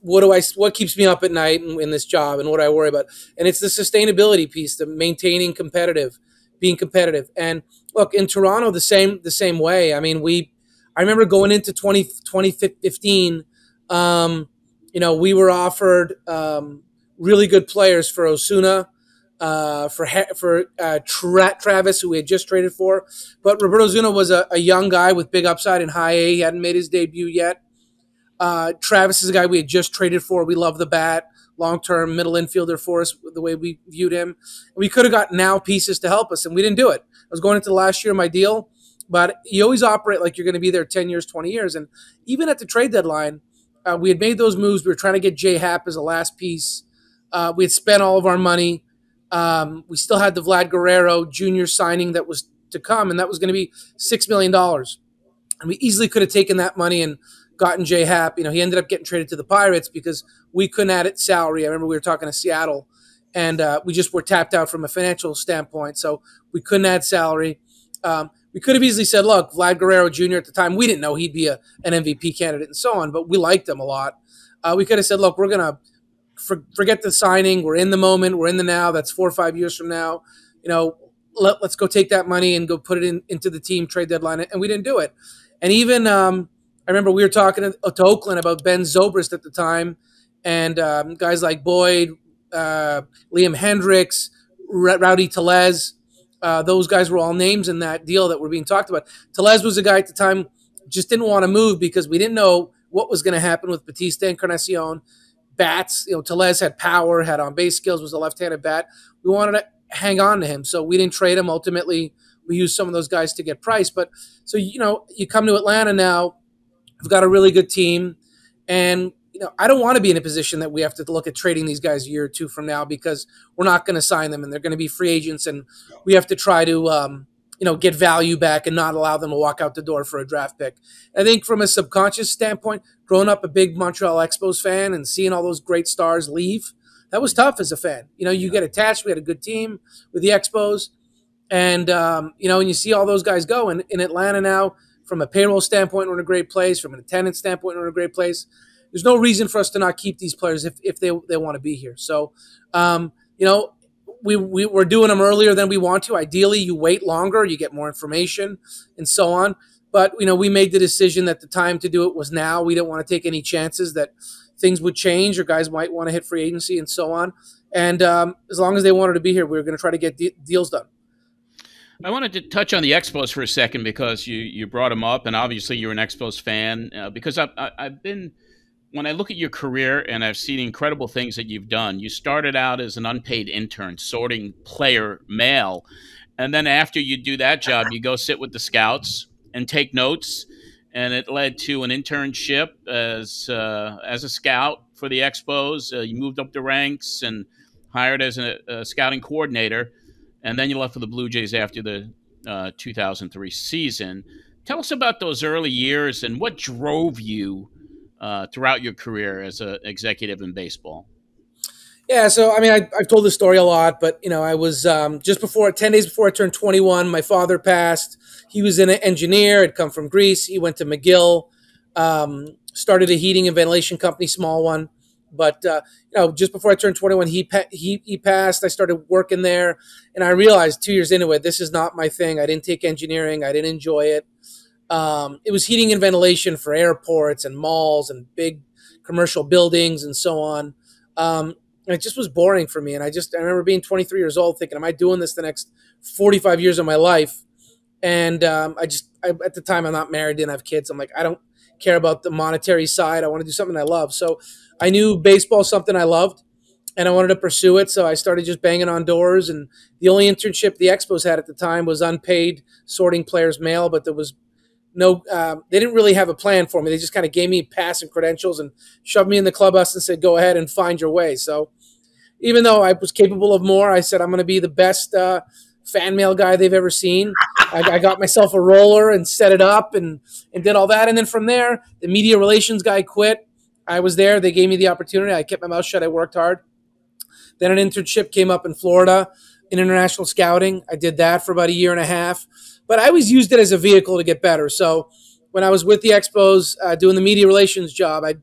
what do I what keeps me up at night in, in, this job and what do I worry about? And it's the sustainability piece, the maintaining competitive, being competitive. And look, in Toronto the same the same way. I mean, we I remember going into 20, 2015 um, you know, we were offered um, really good players for Osuna, uh, for for uh, Tra- Travis, who we had just traded for. But Roberto Osuna was a, a, young guy with big upside in high A. He hadn't made his debut yet. Uh, Travis is a guy we had just traded for. We love the bat, long term middle infielder for us, the way we viewed him. We could have got now pieces to help us, and we didn't do it. I was going into the last year of my deal, but you always operate like you're going to be there 10 years, 20 years. And even at the trade deadline, uh, we had made those moves. We were trying to get J Happ as a last piece. Uh, we had spent all of our money. Um, we still had the Vlad Guerrero Jr. signing that was to come, and that was going to be $6 million. And we easily could have taken that money and gotten J Happ. You know, he ended up getting traded to the Pirates because we couldn't add it salary. I remember we were talking to Seattle, and uh, we just were tapped out from a financial standpoint, so we couldn't add salary. Um, we could have easily said, "Look, Vlad Guerrero Jr. at the time, we didn't know he'd be a, an MVP candidate and so on, but we liked him a lot." Uh, we could have said, "Look, we're gonna for, forget the signing. We're in the moment. We're in the now. That's four or five years from now. You know, let, us go take that money and go put it in, into the team trade deadline." And we didn't do it. And even um, I remember we were talking to, to, Oakland about Ben Zobrist at the time, and um, guys like Boyd, uh, Liam Hendriks, R- Rowdy Tellez. Uh, those guys were all names in that deal that were being talked about. Tellez was a guy at the time just didn't want to move because we didn't know what was going to happen with Bautista Encarnacion. Bats, you know, Tellez had power, had on base skills, was a left-handed bat. We wanted to hang on to him, so we didn't trade him. Ultimately, we used some of those guys to get price. But so you know, you come to Atlanta now We've got a really good team, and you know I don't want to be in a position that we have to look at trading these guys a year or two from now because we're not going to sign them and they're going to be free agents, and we have to try to um, you know get value back and not allow them to walk out the door for a draft pick. I think from a subconscious standpoint, growing up a big Montreal Expos fan and seeing all those great stars leave, that was tough as a fan. You know, you get attached. We had a good team with the Expos, and um, you know, and you see all those guys go. And in Atlanta now, from a payroll standpoint, we're in a great place. From an attendance standpoint, we're in a great place. There's no reason for us to not keep these players if, if they, they want to be here. So, um, you know, we, we, we're doing them earlier than we want to. Ideally, you wait longer, you get more information, and so on. But, you know, we made the decision that the time to do it was now. We didn't want to take any chances that things would change or guys might want to hit free agency and so on. And um, as long as they wanted to be here, we were going to try to get de- deals done. I wanted to touch on the Expos for a second because you you brought them up, and obviously you're an Expos fan. Uh, because I've I've been when I look at your career and I've seen incredible things that you've done. You started out as an unpaid intern sorting player mail, and then after you do that job, you go sit with the scouts and take notes. And it led to an internship as uh, as a scout for the Expos. Uh, you moved up the ranks and hired as a, a scouting coordinator and then you left for the Blue Jays after the uh, 2003 season. Tell us about those early years and what drove you uh, throughout your career as an executive in baseball. Yeah, so I mean, I, have told this story a lot, but you know, I was um, just before ten days before I turned 21. My father passed. He was an engineer. Had come from Greece. He went to McGill, um, started a heating and ventilation company, small one. But uh, know, just before I turned 21, he he he passed. I started working there, and I realized two years into it, this is not my thing. I didn't take engineering. I didn't enjoy it. Um, it was heating and ventilation for airports and malls and big commercial buildings and so on. Um, and it just was boring for me. And I just I remember being 23 years old, thinking, "Am I doing this the next 45 years of my life?" And um, I just I, at the time I'm not married, didn't have kids. I'm like, I don't care about the monetary side. I want to do something I love. So I knew baseball something I loved and I wanted to pursue it. So I started just banging on doors. And the only internship the Expos had at the time was unpaid sorting players' mail, but there was no, uh, they didn't really have a plan for me. They just kind of gave me a pass and credentials and shoved me in the clubhouse and said, go ahead and find your way. So even though I was capable of more, I said, I'm going to be the best uh, fan mail guy they've ever seen. I, I, got myself a roller and set it up and, and did all that. And then from there, the media relations guy quit. I was there. They gave me the opportunity. I kept my mouth shut. I worked hard. Then an internship came up in Florida in international scouting. I did that for about a year and a half. But I always used it as a vehicle to get better. So when I was with the Expos uh, doing the media relations job, I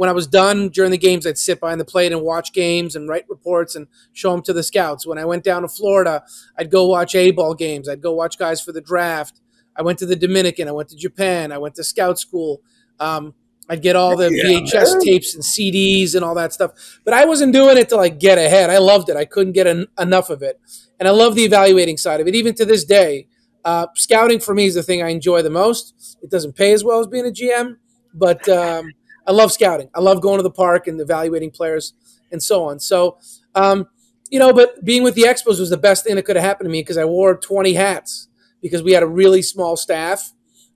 when I was done during the games, I'd sit behind the plate and watch games and write reports and show them to the scouts. When I went down to Florida, I'd go watch A ball games. I'd go watch guys for the draft. I went to the Dominican. I went to Japan. I went to scout school. Um, I'd get all the Yeah, VHS man. tapes and CDs and all that stuff. But I wasn't doing it to like get ahead. I loved it. I couldn't get en- enough of it. And I love the evaluating side of it. Even to this day, uh, scouting for me is the thing I enjoy the most. It doesn't pay as well as being a GM, but um, I love scouting. I love going to the park and evaluating players and so on. So, um, you know, but being with the Expos was the best thing that could have happened to me because I wore 20 hats because we had a really small staff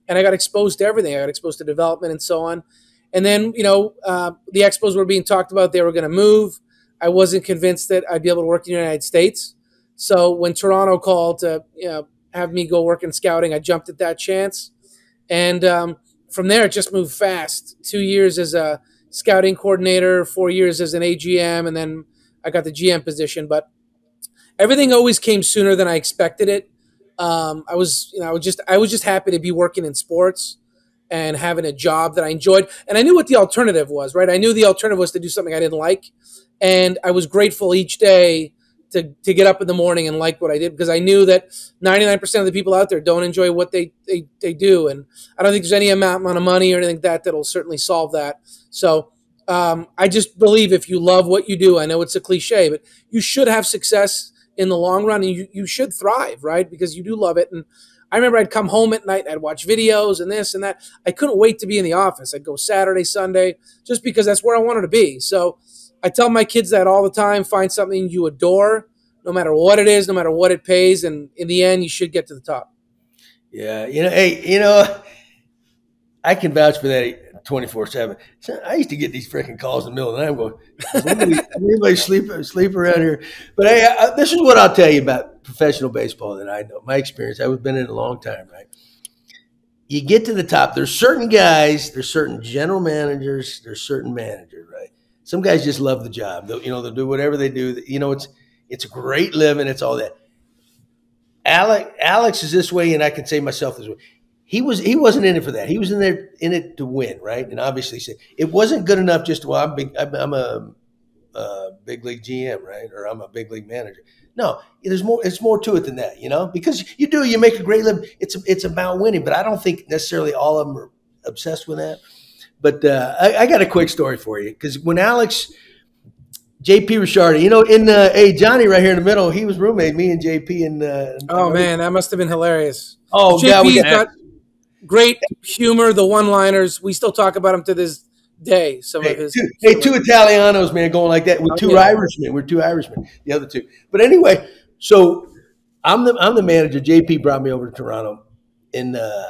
and I got exposed to everything. I got exposed to development and so on. And then, you know, uh, the Expos were being talked about. They were going to move. I wasn't convinced that I'd be able to work in the United States. So when Toronto called to, you know, have me go work in scouting, I jumped at that chance. And um, from there, it just moved fast. Two years as a scouting coordinator, four years as an AGM, and then I got the GM position. But everything always came sooner than I expected it. Um, I was, you know, I was just, I was just happy to be working in sports and having a job that I enjoyed. And I knew what the alternative was, right? I knew the alternative was to do something I didn't like, and I was grateful each day to to get up in the morning and like what I did because I knew that 99% of the people out there don't enjoy what they they, they do, and I don't think there's any amount, amount of money or anything like that that'll certainly solve that. So. Um, I just believe if you love what you do, I know it's a cliche, but you should have success in the long run and you, you should thrive, right? Because you do love it. And I remember I'd come home at night, I'd watch videos and this and that. I couldn't wait to be in the office. I'd go Saturday, Sunday, just because that's where I wanted to be. So I tell my kids that all the time find something you adore, no matter what it is, no matter what it pays. And in the end, you should get to the top. Yeah, you know, hey, you know, I can vouch for that twenty four seven. I used to get these freaking calls in the middle of the night. I'm going, anybody, [LAUGHS] anybody sleep sleep around here? But hey, I, this is what I'll tell you about professional baseball that I know. My experience. I've been in a long time, right? You get to the top. There's certain guys. There's certain general managers. There's certain managers, right? Some guys just love the job. They'll, you know, they'll do whatever they do. You know, it's it's a great living. It's all that. Alex, Alex is this way, and I can say myself this way he was he wasn't in it for that. He was in there in it to win, right? And obviously, said it wasn't good enough just well, I'm big, I'm a, a, big league GM, right? Or I'm a big league manager. No, there's more. It's more to it than that, you know. Because you do, you make a great living. It's it's about winning, but I don't think necessarily all of them are obsessed with that. But uh, I, I got a quick story for you because when Alex. JP Ricciardi, you know, in uh, hey Johnny right here in the middle, he was roommate, me and JP and uh, Oh man, that must have been hilarious. oh JP yeah, we got great humor, the one-liners. We still talk about him to this day. Some Hey, of his. two, hey, two Italianos, man, going like that with Oh, two yeah. Irishmen. We're two Irishmen, the other two. But anyway, so I'm the I'm the manager. JP brought me over to Toronto, and uh,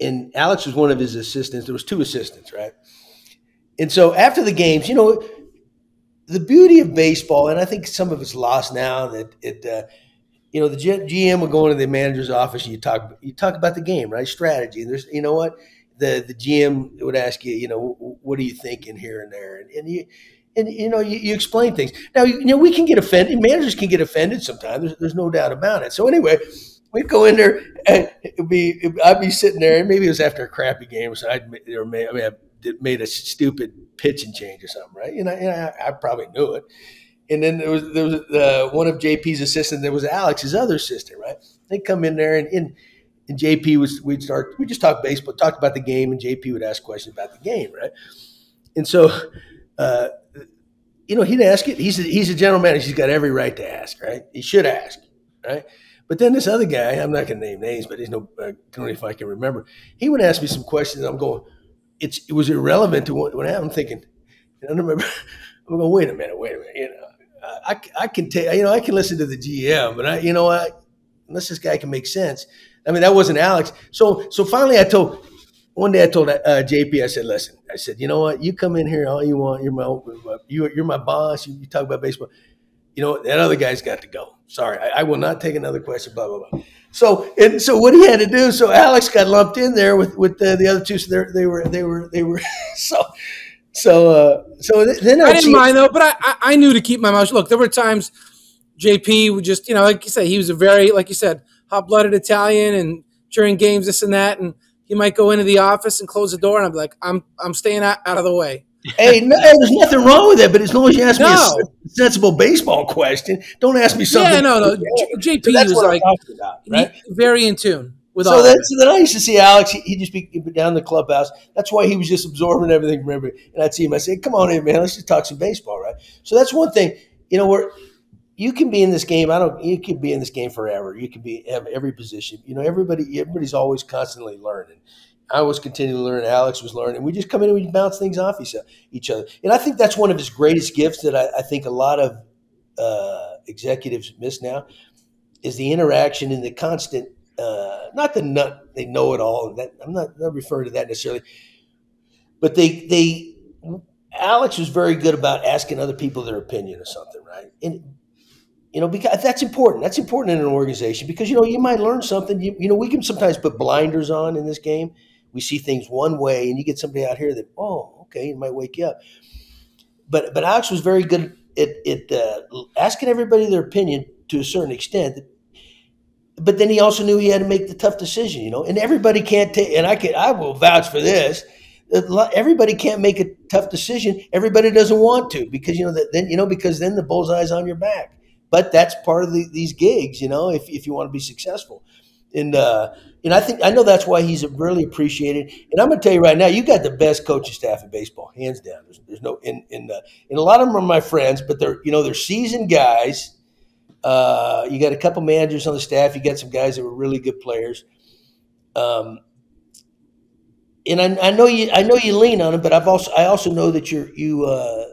and Alex was one of his assistants. There was two assistants, right? And so after the games, you know, the beauty of baseball, and I think some of it's lost now that it. Uh, you know, the G- GM would go into the manager's office and you talk you talk about the game, right? Strategy. And there's you know what? The the GM would ask you, you know, what are you thinking here and there? And, and you and you know, you, you explain things. Now, you know, we can get offended. Managers can get offended sometimes. There's, there's no doubt about it. So anyway, we'd go in there and it'd be I'd be sitting there, and maybe it was after a crappy game, so I'd or may, I mean, I made a stupid pitching change or something, right? And I, and I, I probably knew it. And then there was there was uh, one of JP's assistants. There was Alex's other assistant, right? They'd come in there and. and and JP was we'd start we just talk baseball, talk about the game, and JP would ask questions about the game, right? And so, uh, you know, he'd ask it. He's a, he's a general manager. He's got every right to ask, right? He should ask, right? But then this other guy, I'm not going to name names, but he's no, uh, I don't know if I can remember. He would ask me some questions. I'm going, it's it was irrelevant to what, what. I'm thinking, I don't remember. [LAUGHS] I'm going, wait a minute, wait a minute. You know, I, I can take, you know, I can listen to the GM, but I, you know, I, unless this guy can make sense. I mean, that wasn't Alex. So, so finally, I told one day I told uh, JP, I said, listen, I said, you know what? You come in here all you want. You're my, you, you're my boss. You, you talk about baseball. You know, that other guy's got to go. Sorry, I, I will not take another question. Blah blah blah. So, and so what he had to do. So Alex got lumped in there with with the, the other two. So they were they were they were [LAUGHS] so so uh, so then I I'd didn't mind though, but I, I I knew to keep my mouth. Look, there were times JP would just you know like you said he was a very like you said hot blooded Italian and during games this and that and he might go into the office and close the door and I'm like I'm I'm staying out, out of the way. Hey, no, hey, there's nothing wrong with that, but as long as you ask me a sensible baseball question, don't ask me something. Yeah, no, no. JP So was like about, right? very in tune with so all it. so then I used to see Alex. He, he'd just be down in the clubhouse. That's why he was just absorbing everything from everybody. And I'd see him. I say, "Come on in, man. Let's just talk some baseball, right?" So that's one thing. You know, where you can be in this game. I don't. You can be in this game forever. You can be have every position. You know, everybody. Everybody's always constantly learning. I was continuing to learn. Alex was learning. We just come in and we bounce things off each, other. And I think that's one of his greatest gifts that I, I think a lot of uh, executives miss now is the interaction and the constant. Uh, not the nut they know it all. That I'm not, not referring to that necessarily, but they they Alex was very good about asking other people their opinion or something, right? And you know, because that's important. That's important in an organization because you know you might learn something. You, you know, we can sometimes put blinders on in this game. We see things one way, and you get somebody out here that, oh, okay, it might wake you up. But but Alex was very good at, at uh, asking everybody their opinion to a certain extent. But then he also knew he had to make the tough decision, you know. And everybody can't take. And I can I will vouch for this. Everybody can't make a tough decision. Everybody doesn't want to because you know that then you know because then the bullseye's on your back. But that's part of the, these gigs, you know. If if you want to be successful, and uh, and I think I know that's why he's really appreciated. And I'm going to tell you right now, you got the best coaching staff in baseball, hands down. There's, there's no in in and a lot of them are my friends, but they're you know they're seasoned guys. Uh, you got a couple managers on the staff. You got some guys that were really good players. Um, and I, I know you I know you lean on them, but I've also I also know that you're you uh,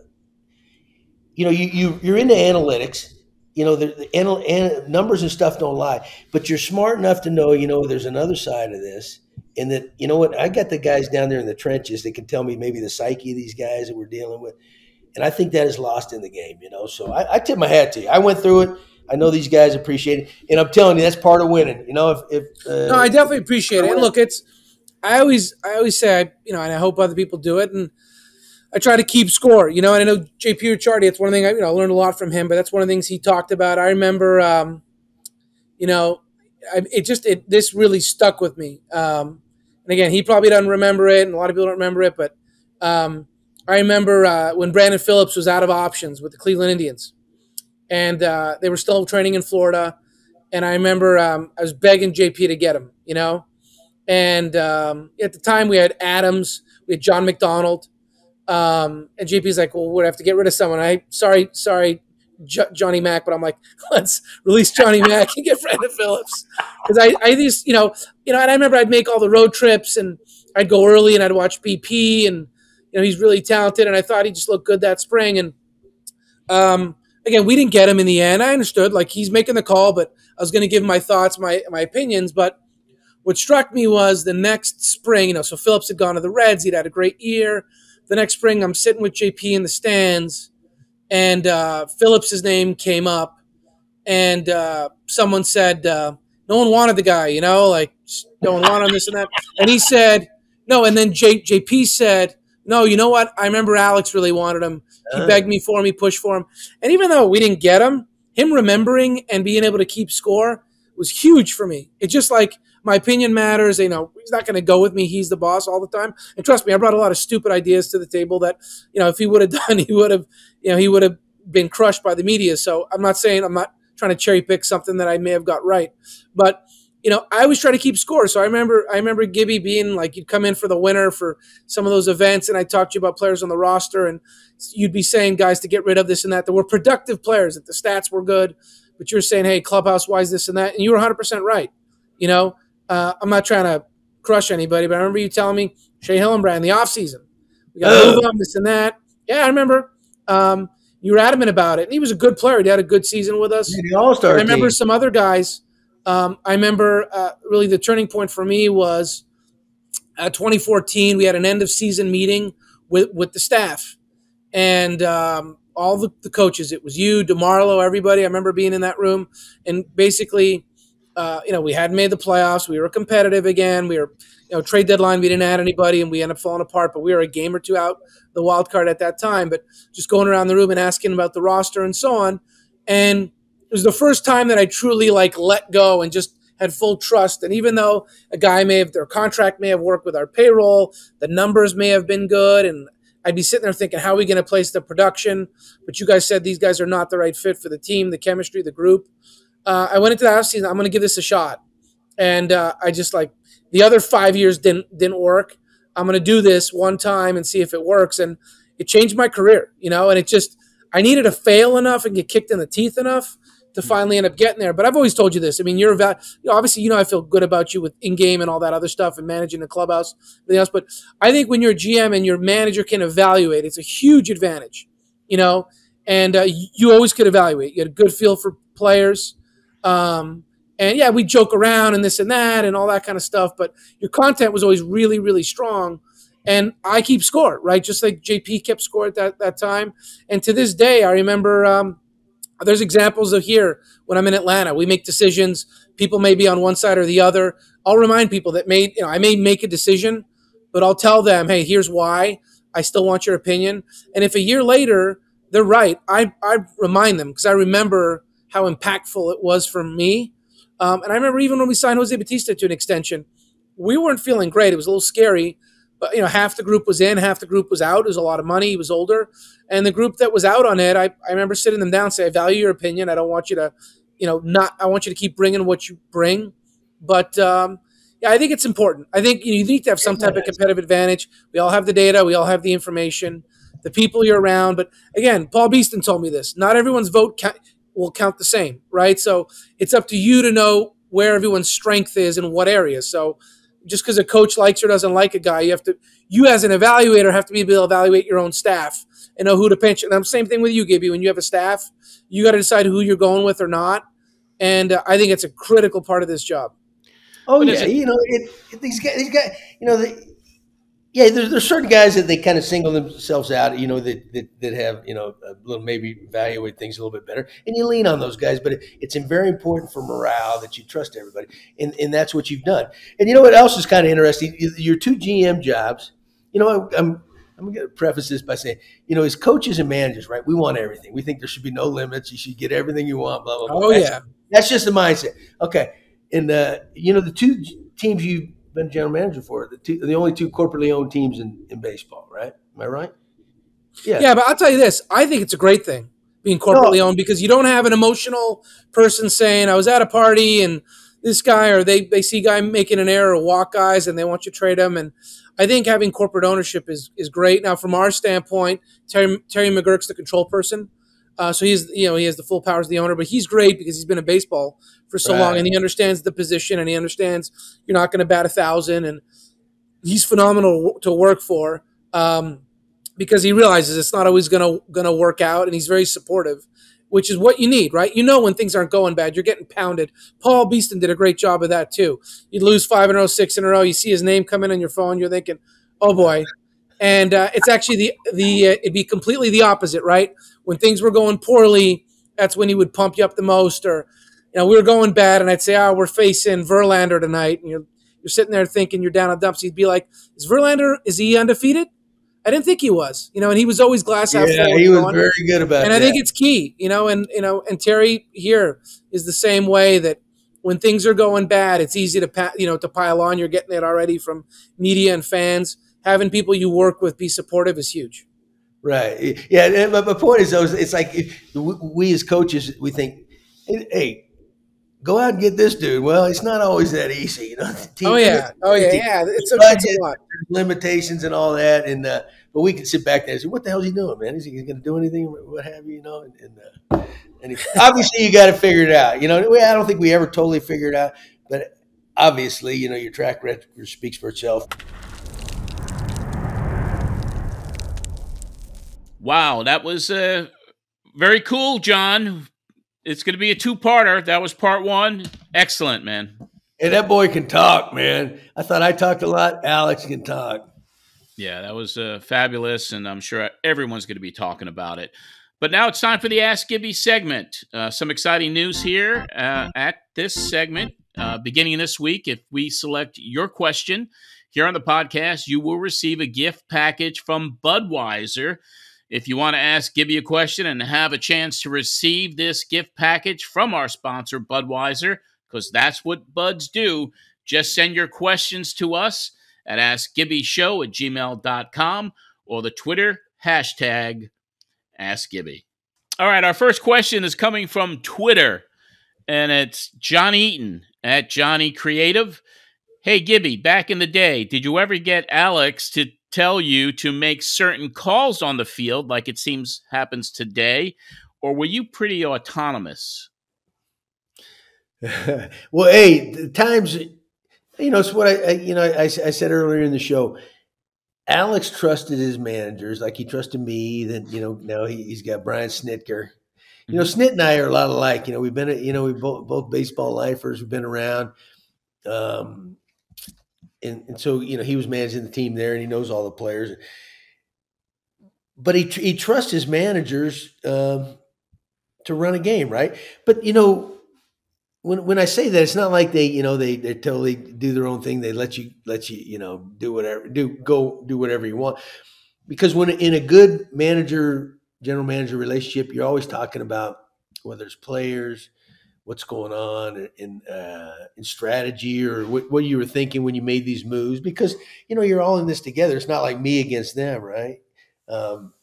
you know you, you you're into analytics you know, the, the anal, an, numbers and stuff don't lie, but you're smart enough to know, you know, there's another side of this. And that, you know what, I got the guys down there in the trenches that can tell me maybe the psyche of these guys that we're dealing with. And I think that is lost in the game, you know. So I, I tip my hat to you. I went through it. I know these guys appreciate it. And I'm telling you, that's part of winning. You know, if, if uh, No, I definitely appreciate it. Look, it's, I always, I always say, I, you know, and I hope other people do it. And, I try to keep score, you know, and I know JP Ricciardi, it's one thing I, you know, learned a lot from him, but that's one of the things he talked about. I remember, um, you know, I, it just, it, this really stuck with me. Um, and again, he probably doesn't remember it and a lot of people don't remember it, but, um, I remember, uh, when Brandon Phillips was out of options with the Cleveland Indians and, uh, they were still training in Florida. And I remember, um, I was begging JP to get him, you know, and, um, at the time we had Adams, we had John McDonald, um, and JP's like, well, we'd have to get rid of someone. I sorry, sorry, J- Johnny Mack, but I'm like, [LAUGHS] let's release Johnny [LAUGHS] Mack and get Brandon Phillips because I, I these, you know, you know, and I remember I'd make all the road trips and I'd go early and I'd watch BP and you know he's really talented and I thought he just looked good that spring and um, again we didn't get him in the end. I understood like he's making the call, but I was going to give him my thoughts, my my opinions, but. What struck me was the next spring, you know, so Phillips had gone to the Reds. He'd had a great year the next spring, I'm sitting with JP in the stands, and uh, Phillips's name came up, and uh, someone said uh, no one wanted the guy, you know, like no one wanted him, this and that, and he said no, and then J- JP said no, you know what? I remember Alex really wanted him. He Uh. begged me for him, he pushed for him, and even though we didn't get him, him remembering and being able to keep score was huge for me. It's just like my opinion matters. You know, he's not going to go with me. He's the boss all the time. And trust me, I brought a lot of stupid ideas to the table that, you know, if he would have [LAUGHS] done, he would have, you know, he would have been crushed by the media. So I'm not saying I'm not trying to cherry pick something that I may have got right, but you know, I always try to keep score. So I remember, I remember Gibby being like, you'd come in for the winner for some of those events, and I talked to you about players on the roster, and you'd be saying guys to get rid of this and that. That were productive players, that the stats were good, but you're saying, hey, clubhouse wise, this and that, and you were 100 percent right. You know, uh, I'm not trying to crush anybody, but I remember you telling me Shea Hillenbrand in the offseason. We got to move on, this and that. Yeah, I remember. Um, you were adamant about it. And he was a good player. He had a good season with us. the All Star I remember team. some other guys. Um, I remember uh, really the turning point for me was uh, 2014. We had an end of season meeting with, with the staff and um, all the, the coaches. It was you, DeMarlo, everybody. I remember being in that room and basically, uh, you know, we hadn't made the playoffs. We were competitive again. We were, you know, trade deadline. We didn't add anybody and we ended up falling apart, but we were a game or two out the wild card at that time. But just going around the room and asking about the roster and so on. And it was the first time that I truly like let go and just had full trust. And even though a guy may have their contract may have worked with our payroll, the numbers may have been good, and I'd be sitting there thinking, how are we going to place the production? But you guys said these guys are not the right fit for the team, the chemistry, the group. Uh, I went into the offseason, I'm going to give this a shot. and uh, I just like the other five years didn't didn't work. I'm going to do this one time and see if it works, and it changed my career, you know. And it just I needed to fail enough and get kicked in the teeth enough to finally end up getting there. But I've always told you this. I mean, you're you know, obviously you know I feel good about you with in game and all that other stuff and managing the clubhouse, everything else. But I think when you're a GM and your manager can evaluate, it's a huge advantage, you know. And uh, you always could evaluate. You had a good feel for players. Um, and yeah, we joke around and this and that and all that kind of stuff. But your content was always really, really strong. And I keep score, right? Just like JP kept score at that, that time. And to this day, I remember um, there's examples of here when I'm in Atlanta. We make decisions. People may be on one side or the other. I'll remind people that made, you know, I may make a decision, but I'll tell them, hey, here's why. I still want your opinion. And if a year later they're right, I, I remind them because I remember how impactful it was for me. Um, and I remember even when we signed Jose Bautista to an extension, we weren't feeling great. It was a little scary, you know, half the group was in, half the group was out. It was a lot of money. He was older, and the group that was out on it, I, I remember sitting them down, say, "I value your opinion. I don't want you to, you know, not. I want you to keep bringing what you bring, but." Um, yeah, I think it's important. I think you need to have some type of competitive advantage. We all have the data. We all have the information, the people you're around. But again, Paul Beeston told me this. Not everyone's vote will count the same, right? So it's up to you to know where everyone's strength is in what areas. So just because a coach likes or doesn't like a guy, you have to, you as an evaluator have to be able to evaluate your own staff and know who to pinch. And the same thing with you, Gibby. When you have a staff, you got to decide who you're going with or not. And uh, I think it's a critical part of this job. Oh but yeah, it, you know it, it, these guys, these guys, you know, the, yeah, there's, there's certain guys that they kind of single themselves out, you know, that, that, that have, you know, a little maybe evaluate things a little bit better. And you lean on those guys, but it, it's very important for morale that you trust everybody. And, and that's what you've done. And you know what else is kind of interesting? Your two GM jobs, you know, I'm, I'm going to preface this by saying, you know, as coaches and managers, right, we want everything. We think there should be no limits. You should get everything you want, blah, blah, blah. Oh, that's, yeah. That's just the mindset. Okay. And, uh, you know, the two teams you been general manager for the two, the only two corporately owned teams in, in baseball, right? Am I right? Yeah. Yeah, but I'll tell you this: I think it's a great thing being corporately no. owned because you don't have an emotional person saying, "I was at a party and this guy," or they they see guy making an error or walk guys and they want you to trade him. And I think having corporate ownership is is great. Now, from our standpoint, Terry Terry McGuirk's the control person. Uh, so he's you know he has the full powers of the owner, but he's great because he's been in baseball for so right. long and he understands the position and he understands you're not going to bat a thousand and he's phenomenal to work for um, because he realizes it's not always going to going to work out and he's very supportive, which is what you need, right? You know when things aren't going bad, you're getting pounded. Paul Beeston did a great job of that too. You lose five in a row, six in a row, you see his name come in on your phone, you're thinking, oh boy. And uh, it's actually the the uh, it'd be completely the opposite, right? when things were going poorly, that's when he would pump you up the most. Or, you know, we were going bad, and I'd say, "Oh, we're facing Verlander tonight," and you're you're sitting there thinking you're down a dumps. He'd be like, "Is Verlander? Is he undefeated?" I didn't think he was, you know, and he was always glass half yeah, he was very good about and that. I think it's key, you know, and you know, and Terry here is the same way that when things are going bad, it's easy to you know to pile on. You're getting it already from media and fans. Having people you work with be supportive is huge. Right. Yeah. But my point is, though, it's like we as coaches, we think, hey, go out and get this dude. Well, it's not always that easy, you know. Team, [LAUGHS] oh yeah, oh yeah, yeah. It's a, budget, it's a lot. limitations and all that, and uh, but we can sit back there and say, "What the hell is he doing, man? Is he going to do anything? What have you, you know?" And, and, uh, and he, obviously, you got to figure it out. You know, I don't think we ever totally figured it out, but obviously, you know, your track record speaks for itself. Wow, that was uh, very cool, John. It's going to be a two-parter. That was part one. Excellent, man. Hey, that boy can talk, man. I thought I talked a lot. Alex can talk. Yeah, that was uh, fabulous, and I'm sure everyone's going to be talking about it. But now it's time for the Ask Gibby segment. Uh, some exciting news here uh, at this segment. Uh, beginning this week, if we select your question here on the podcast, you will receive a gift package from Budweiser. If you want to ask Gibby a question and have a chance to receive this gift package from our sponsor, Budweiser, because that's what buds do, just send your questions to us at AskGibbyShow at gmail.com or the Twitter hashtag AskGibby. All right, our first question is coming from Twitter. and it's John Eaton at Johnny Creative. Hey, Gibby, back in the day, did you ever get Alex to tell you to make certain calls on the field, like it seems happens today, or were you pretty autonomous? [LAUGHS] well, hey, the times, you know, it's what I, I you know, I, I said earlier in the show. Alex trusted his managers, like he trusted me. Then you know now he, has got Brian Snitker. You know, mm-hmm. Snit and I are a lot alike. You know, we've been, you know, we both both baseball lifers. We've been around. Um, and, and so you know he was managing the team there, and he knows all the players. But he he trusts his managers um, to run a game, right? But you know, when when I say that, it's not like they you know they they totally do their own thing. They let you let you you know do whatever do go do whatever you want. Because when in a good manager general manager relationship, you're always talking about whether it's players, what's going on in uh, in strategy or what, what you were thinking when you made these moves? Because you know you're all in this together. It's not like me against them right? Um,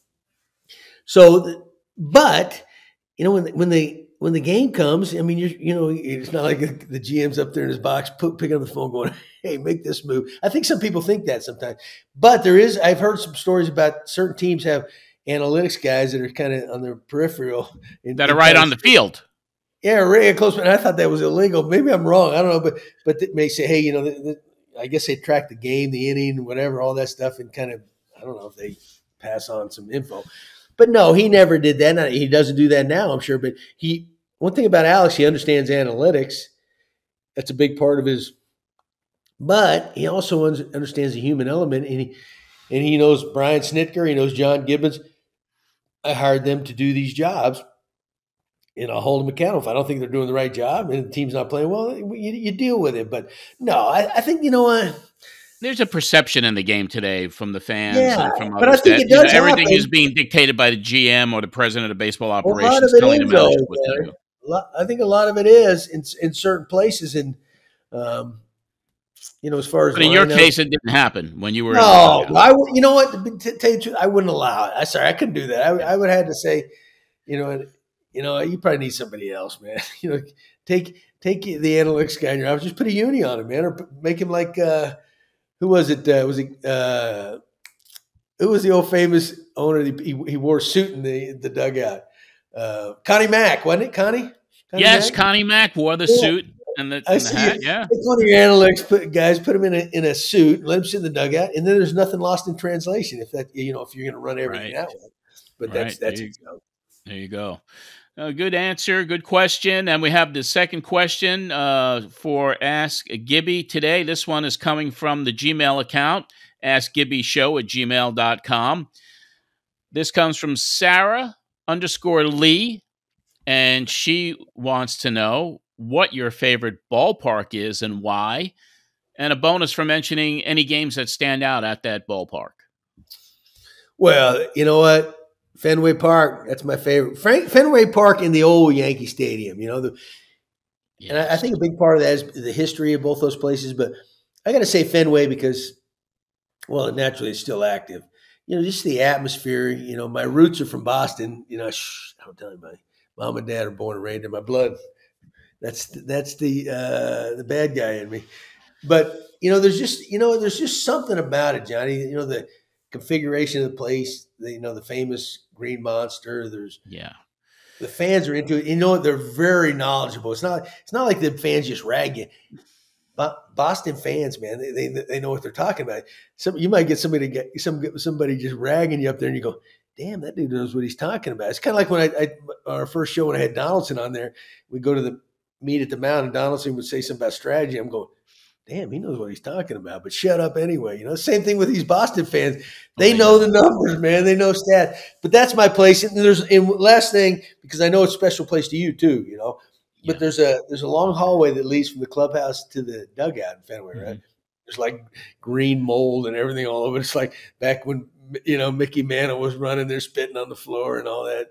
so but you know when when the when the game comes i mean you you know it's not like [LAUGHS] the gm's up there in his box put, picking up the phone going [LAUGHS] hey make this move. I think some people think that sometimes. But there is i've heard some stories about certain teams have analytics guys that are kind of on their peripheral [LAUGHS] that are right on the field yeah, right close. And I thought that was illegal. Maybe I'm wrong. I don't know, but but they may say, hey, you know, the, the, I guess they track the game, the inning, whatever, all that stuff, and kind of I don't know if they pass on some info. But no, he never did that. He doesn't do that now, I'm sure. But he one thing about Alex, he understands analytics. That's a big part of his. But he also understands the human element, and he and he knows Brian Snitker. He knows John Gibbons. I hired them to do these jobs you know, hold them accountable. If I don't think they're doing the right job and the team's not playing well, you, you deal with it. But no, I, I think you know what. There's a perception in the game today from the fans yeah, and from but I think that, it does you know, everything happen. is being dictated by the GM or the president of baseball operations well, telling them what to do. I think a lot of it is in in certain places, and um, you know, as far as but in your case, it didn't happen when you were. No, I you know what? To tell you the truth, I wouldn't allow it. I sorry, I couldn't do that. I, I would have had to say, you know, you know, you probably need somebody else, man. [LAUGHS] You know, take take the analytics guy in your office, just put a uni on him, man, or make him like uh, who was it? Uh, was it uh, who was the old famous owner? He, he wore a suit in the the dugout. Uh, Connie Mack, wasn't it? Connie. Connie yes, Mack? Connie Mack wore the yeah. suit and the, and the hat. It. Yeah. Take one of your analytics put, guys, put him in a in a suit, let him sit in the dugout, and then there's nothing lost in translation if that you know if you're going to run everything right. that way. But right. that's that's there you, there you go. A good answer, good question. And we have the second question uh, for Ask Gibby today. This one is coming from the Gmail account, askgibbyshow at gmail.com. This comes from Sarah underscore Lee, and she wants to know what your favorite ballpark is and why, and a bonus for mentioning any games that stand out at that ballpark. Well, you know what? Fenway Park, that's my favorite. Frank, Fenway Park in the old Yankee Stadium, you know. The, yes. And I, I, think a big part of that is the history of both those places. But I got to say Fenway because, well, it naturally it's still active. You know, just the atmosphere. You know, my roots are from Boston. You know, shh, I don't tell my mom and dad are born and raised in my blood. That's that's the uh, the bad guy in me. But you know, there's just you know, there's just something about it, Johnny. You know, the configuration of the place, the, you know, the famous green monster. There's yeah. The fans are into it. You know, what? they're very knowledgeable. It's not. It's not like the fans just rag you. But Boston fans, man, they, they, they know what they're talking about. Some you might get somebody to get some somebody just ragging you up there, and you go, "Damn, that dude knows what he's talking about." It's kind of like when I, I our first show when I had Donaldson on there. We go to the meet at the mound, and Donaldson would say something about strategy. I'm going, damn, he knows what he's talking about, but shut up anyway. You know, same thing with these Boston fans. They know the numbers, man. They know stats. But that's my place. And there's and last thing, because I know it's a special place to you too, you know. But there's a there's a long hallway that leads from the clubhouse to the dugout in Fenway, right? Mm-hmm. There's like green mold and everything all over. It's like back when you know Mickey Mantle was running there, spitting on the floor and all that.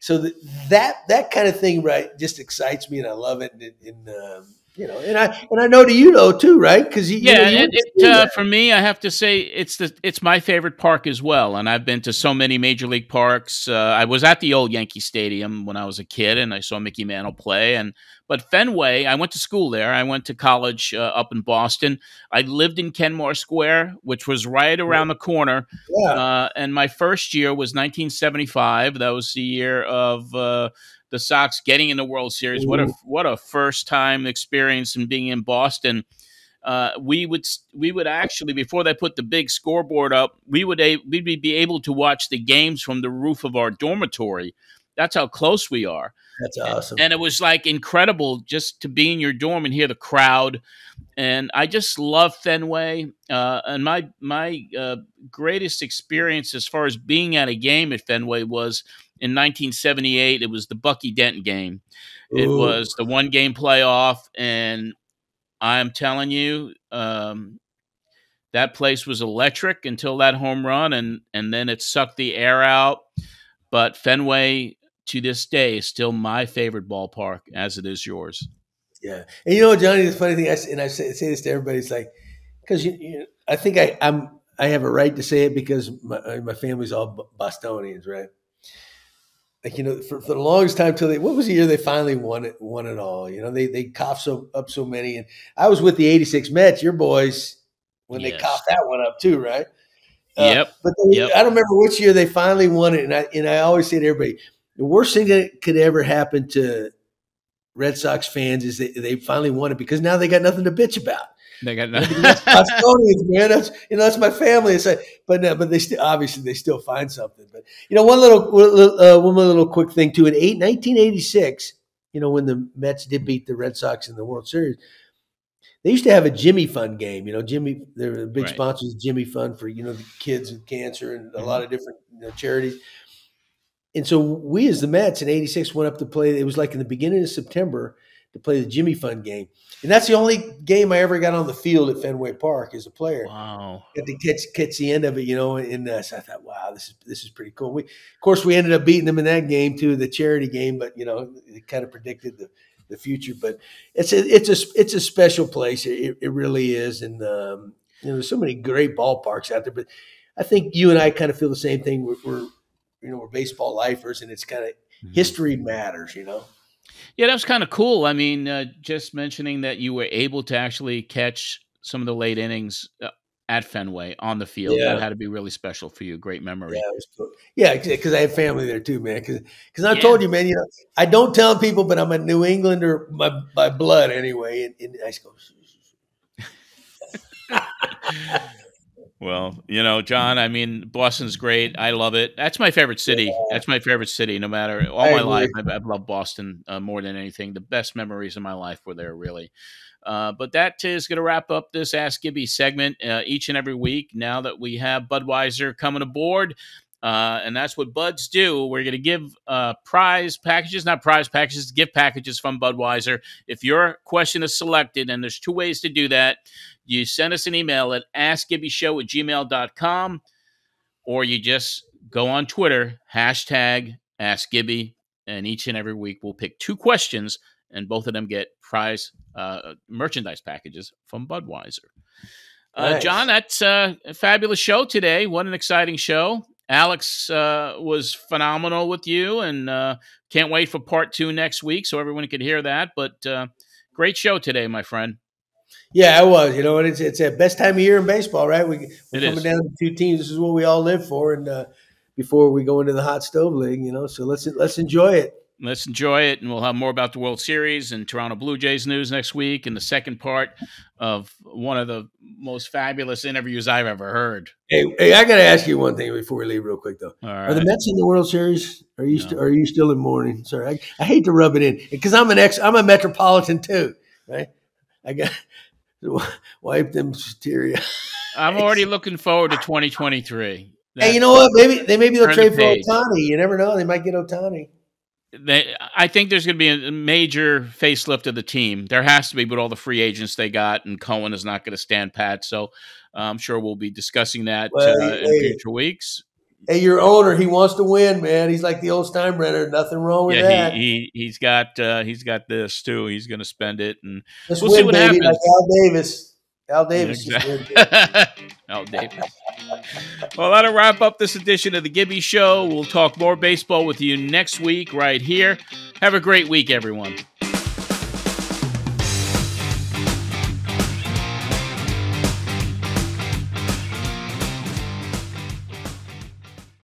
So the, that that kind of thing, right, just excites me and I love it. And, and um, you know, and I and I know to you though too, right? Because yeah, you know, it, it, uh, for me, I have to say it's the it's my favorite park as well. And I've been to so many major league parks. Uh, I was at the old Yankee Stadium when I was a kid, and I saw Mickey Mantle play. And but Fenway, I went to school there. I went to college uh, up in Boston. I lived in Kenmore Square, which was right around the corner. Yeah. Uh, and my first year was 1975. That was the year of uh, the Sox getting in the World Series. What a what a first time experience and being in Boston. Uh, we would we would actually before they put the big scoreboard up, we would a, we'd be able to watch the games from the roof of our dormitory. That's how close we are. That's awesome. And, it was like incredible just to be in your dorm and hear the crowd. And I just love Fenway. Uh, and my my uh, greatest experience as far as being at a game at Fenway was in 1978. It was the Bucky Dent game. It was the one game playoff, and I'm telling you, um, that place was electric until that home run, and and then it sucked the air out. But Fenway, to this day, is still my favorite ballpark, as it is yours. Yeah, and you know, Johnny, the funny thing, I, and I say, say this to everybody, it's like because you, you, I think I, I'm I have a right to say it because my my family's all Bostonians, right? like you know for, for the longest time till they what was the year they finally won it won it all you know they they coughed so up so many and i was with the 86 mets your boys when Yes. they coughed that one up too right Uh, Yep. but they, Yep. i don't remember which year they finally won it and i and i always say to everybody the worst thing that could ever happen to red sox fans is that they finally won it because now they got nothing to bitch about They got Bostonians, man. That's you know that's my family. It's like, but no, but they still obviously they still find something. But you know, one little uh, one little quick thing too. In eight, 1986, you know, when the Mets did beat the Red Sox in the World Series, they used to have a Jimmy Fund game. You know, Jimmy, they're the big Right. sponsors of Jimmy Fund for you know the kids with cancer and a lot of different you know, charities. And so we, as the Mets in '86, went up to play. It was like in the beginning of September to play the Jimmy Fund game, and that's the only game I ever got on the field at Fenway Park as a player. wow. Got to catch catch the end of it, you know. And uh, so I thought, wow, this is this is pretty cool. We, of course, we ended up beating them in that game too, the charity game. But you know, it kind of predicted the, the future. But it's a it's a it's a special place. It, it really is, and um, you know, there's so many great ballparks out there. But I think you and I kind of feel the same thing. We're, we're you know we're baseball lifers, and it's kind of history matters, you know. Yeah, that was kind of cool. I mean, uh, just mentioning that you were able to actually catch some of the late innings uh, at Fenway on the field. Yeah. That had to be really special for you. Great memory. Yeah, cool. Yeah, because I have family there too, man. Because I Yeah. told you, man. You know, I don't tell people, but I'm a New Englander by, by blood anyway. And, and I just go, Well, you know, John, I mean, Boston's great. I love it. That's my favorite city. That's my favorite city, no matter all I my agree. life. I've, I've loved Boston uh, more than anything. The best memories of my life were there, really. Uh, but that is going to wrap up this Ask Gibby segment uh, each and every week. Now that we have Budweiser coming aboard, uh, and that's what buds do. We're going to give uh, prize packages, not prize packages, gift packages from Budweiser. If your question is selected, and there's two ways to do that, you send us an email at askgibbyshow at gmail.com, or you just go on Twitter, hashtag AskGibby, and each and every week we'll pick two questions, and both of them get prize uh, merchandise packages from Budweiser. Uh, Nice. John, that's uh, a fabulous show today. What an exciting show. Alex uh, was phenomenal with you, and uh, can't wait for part two next week so everyone can hear that. But uh, great show today, my friend. yeah, it was. You know, and it's it's the best time of year in baseball, right? We, we're It coming is. down to two teams. This is what we all live for, and uh, before we go into the hot stove league, you know, so let's let's enjoy it. Let's enjoy it, and we'll have more about the World Series and Toronto Blue Jays news next week, and the second part of one of the most fabulous interviews I've ever heard. Hey, hey, I got to ask you one thing before we leave, real quick though. Are the. Mets in the World Series? Are you No. st- are you still in mourning? Sorry, I, I hate to rub it in because I'm an ex. I'm a Metropolitan too, right? I got [LAUGHS] wipe them teary. I'm already [LAUGHS] looking forward to 2023. Hey, you know what? Maybe they maybe they'll trade the for. Ohtani. You never know. They might get Ohtani. They, I think there's going to be a major facelift of the team. There has to be with all the free agents they got, and Cohen is not going to stand pat. So uh, I'm sure we'll be discussing that Well, uh, in future weeks. Hey, your owner, he wants to win, man. He's like the old Steinbrenner. Nothing wrong with yeah, that. he, he he's got uh, he's got this too. He's going to spend it, and Just we'll win, see what baby, happens. like Al Davis. Al Davis. Exactly. [LAUGHS] oh, Davis. Well, that'll wrap up this edition of the Gibby Show. We'll talk more baseball with you next week, right here. Have a great week, everyone.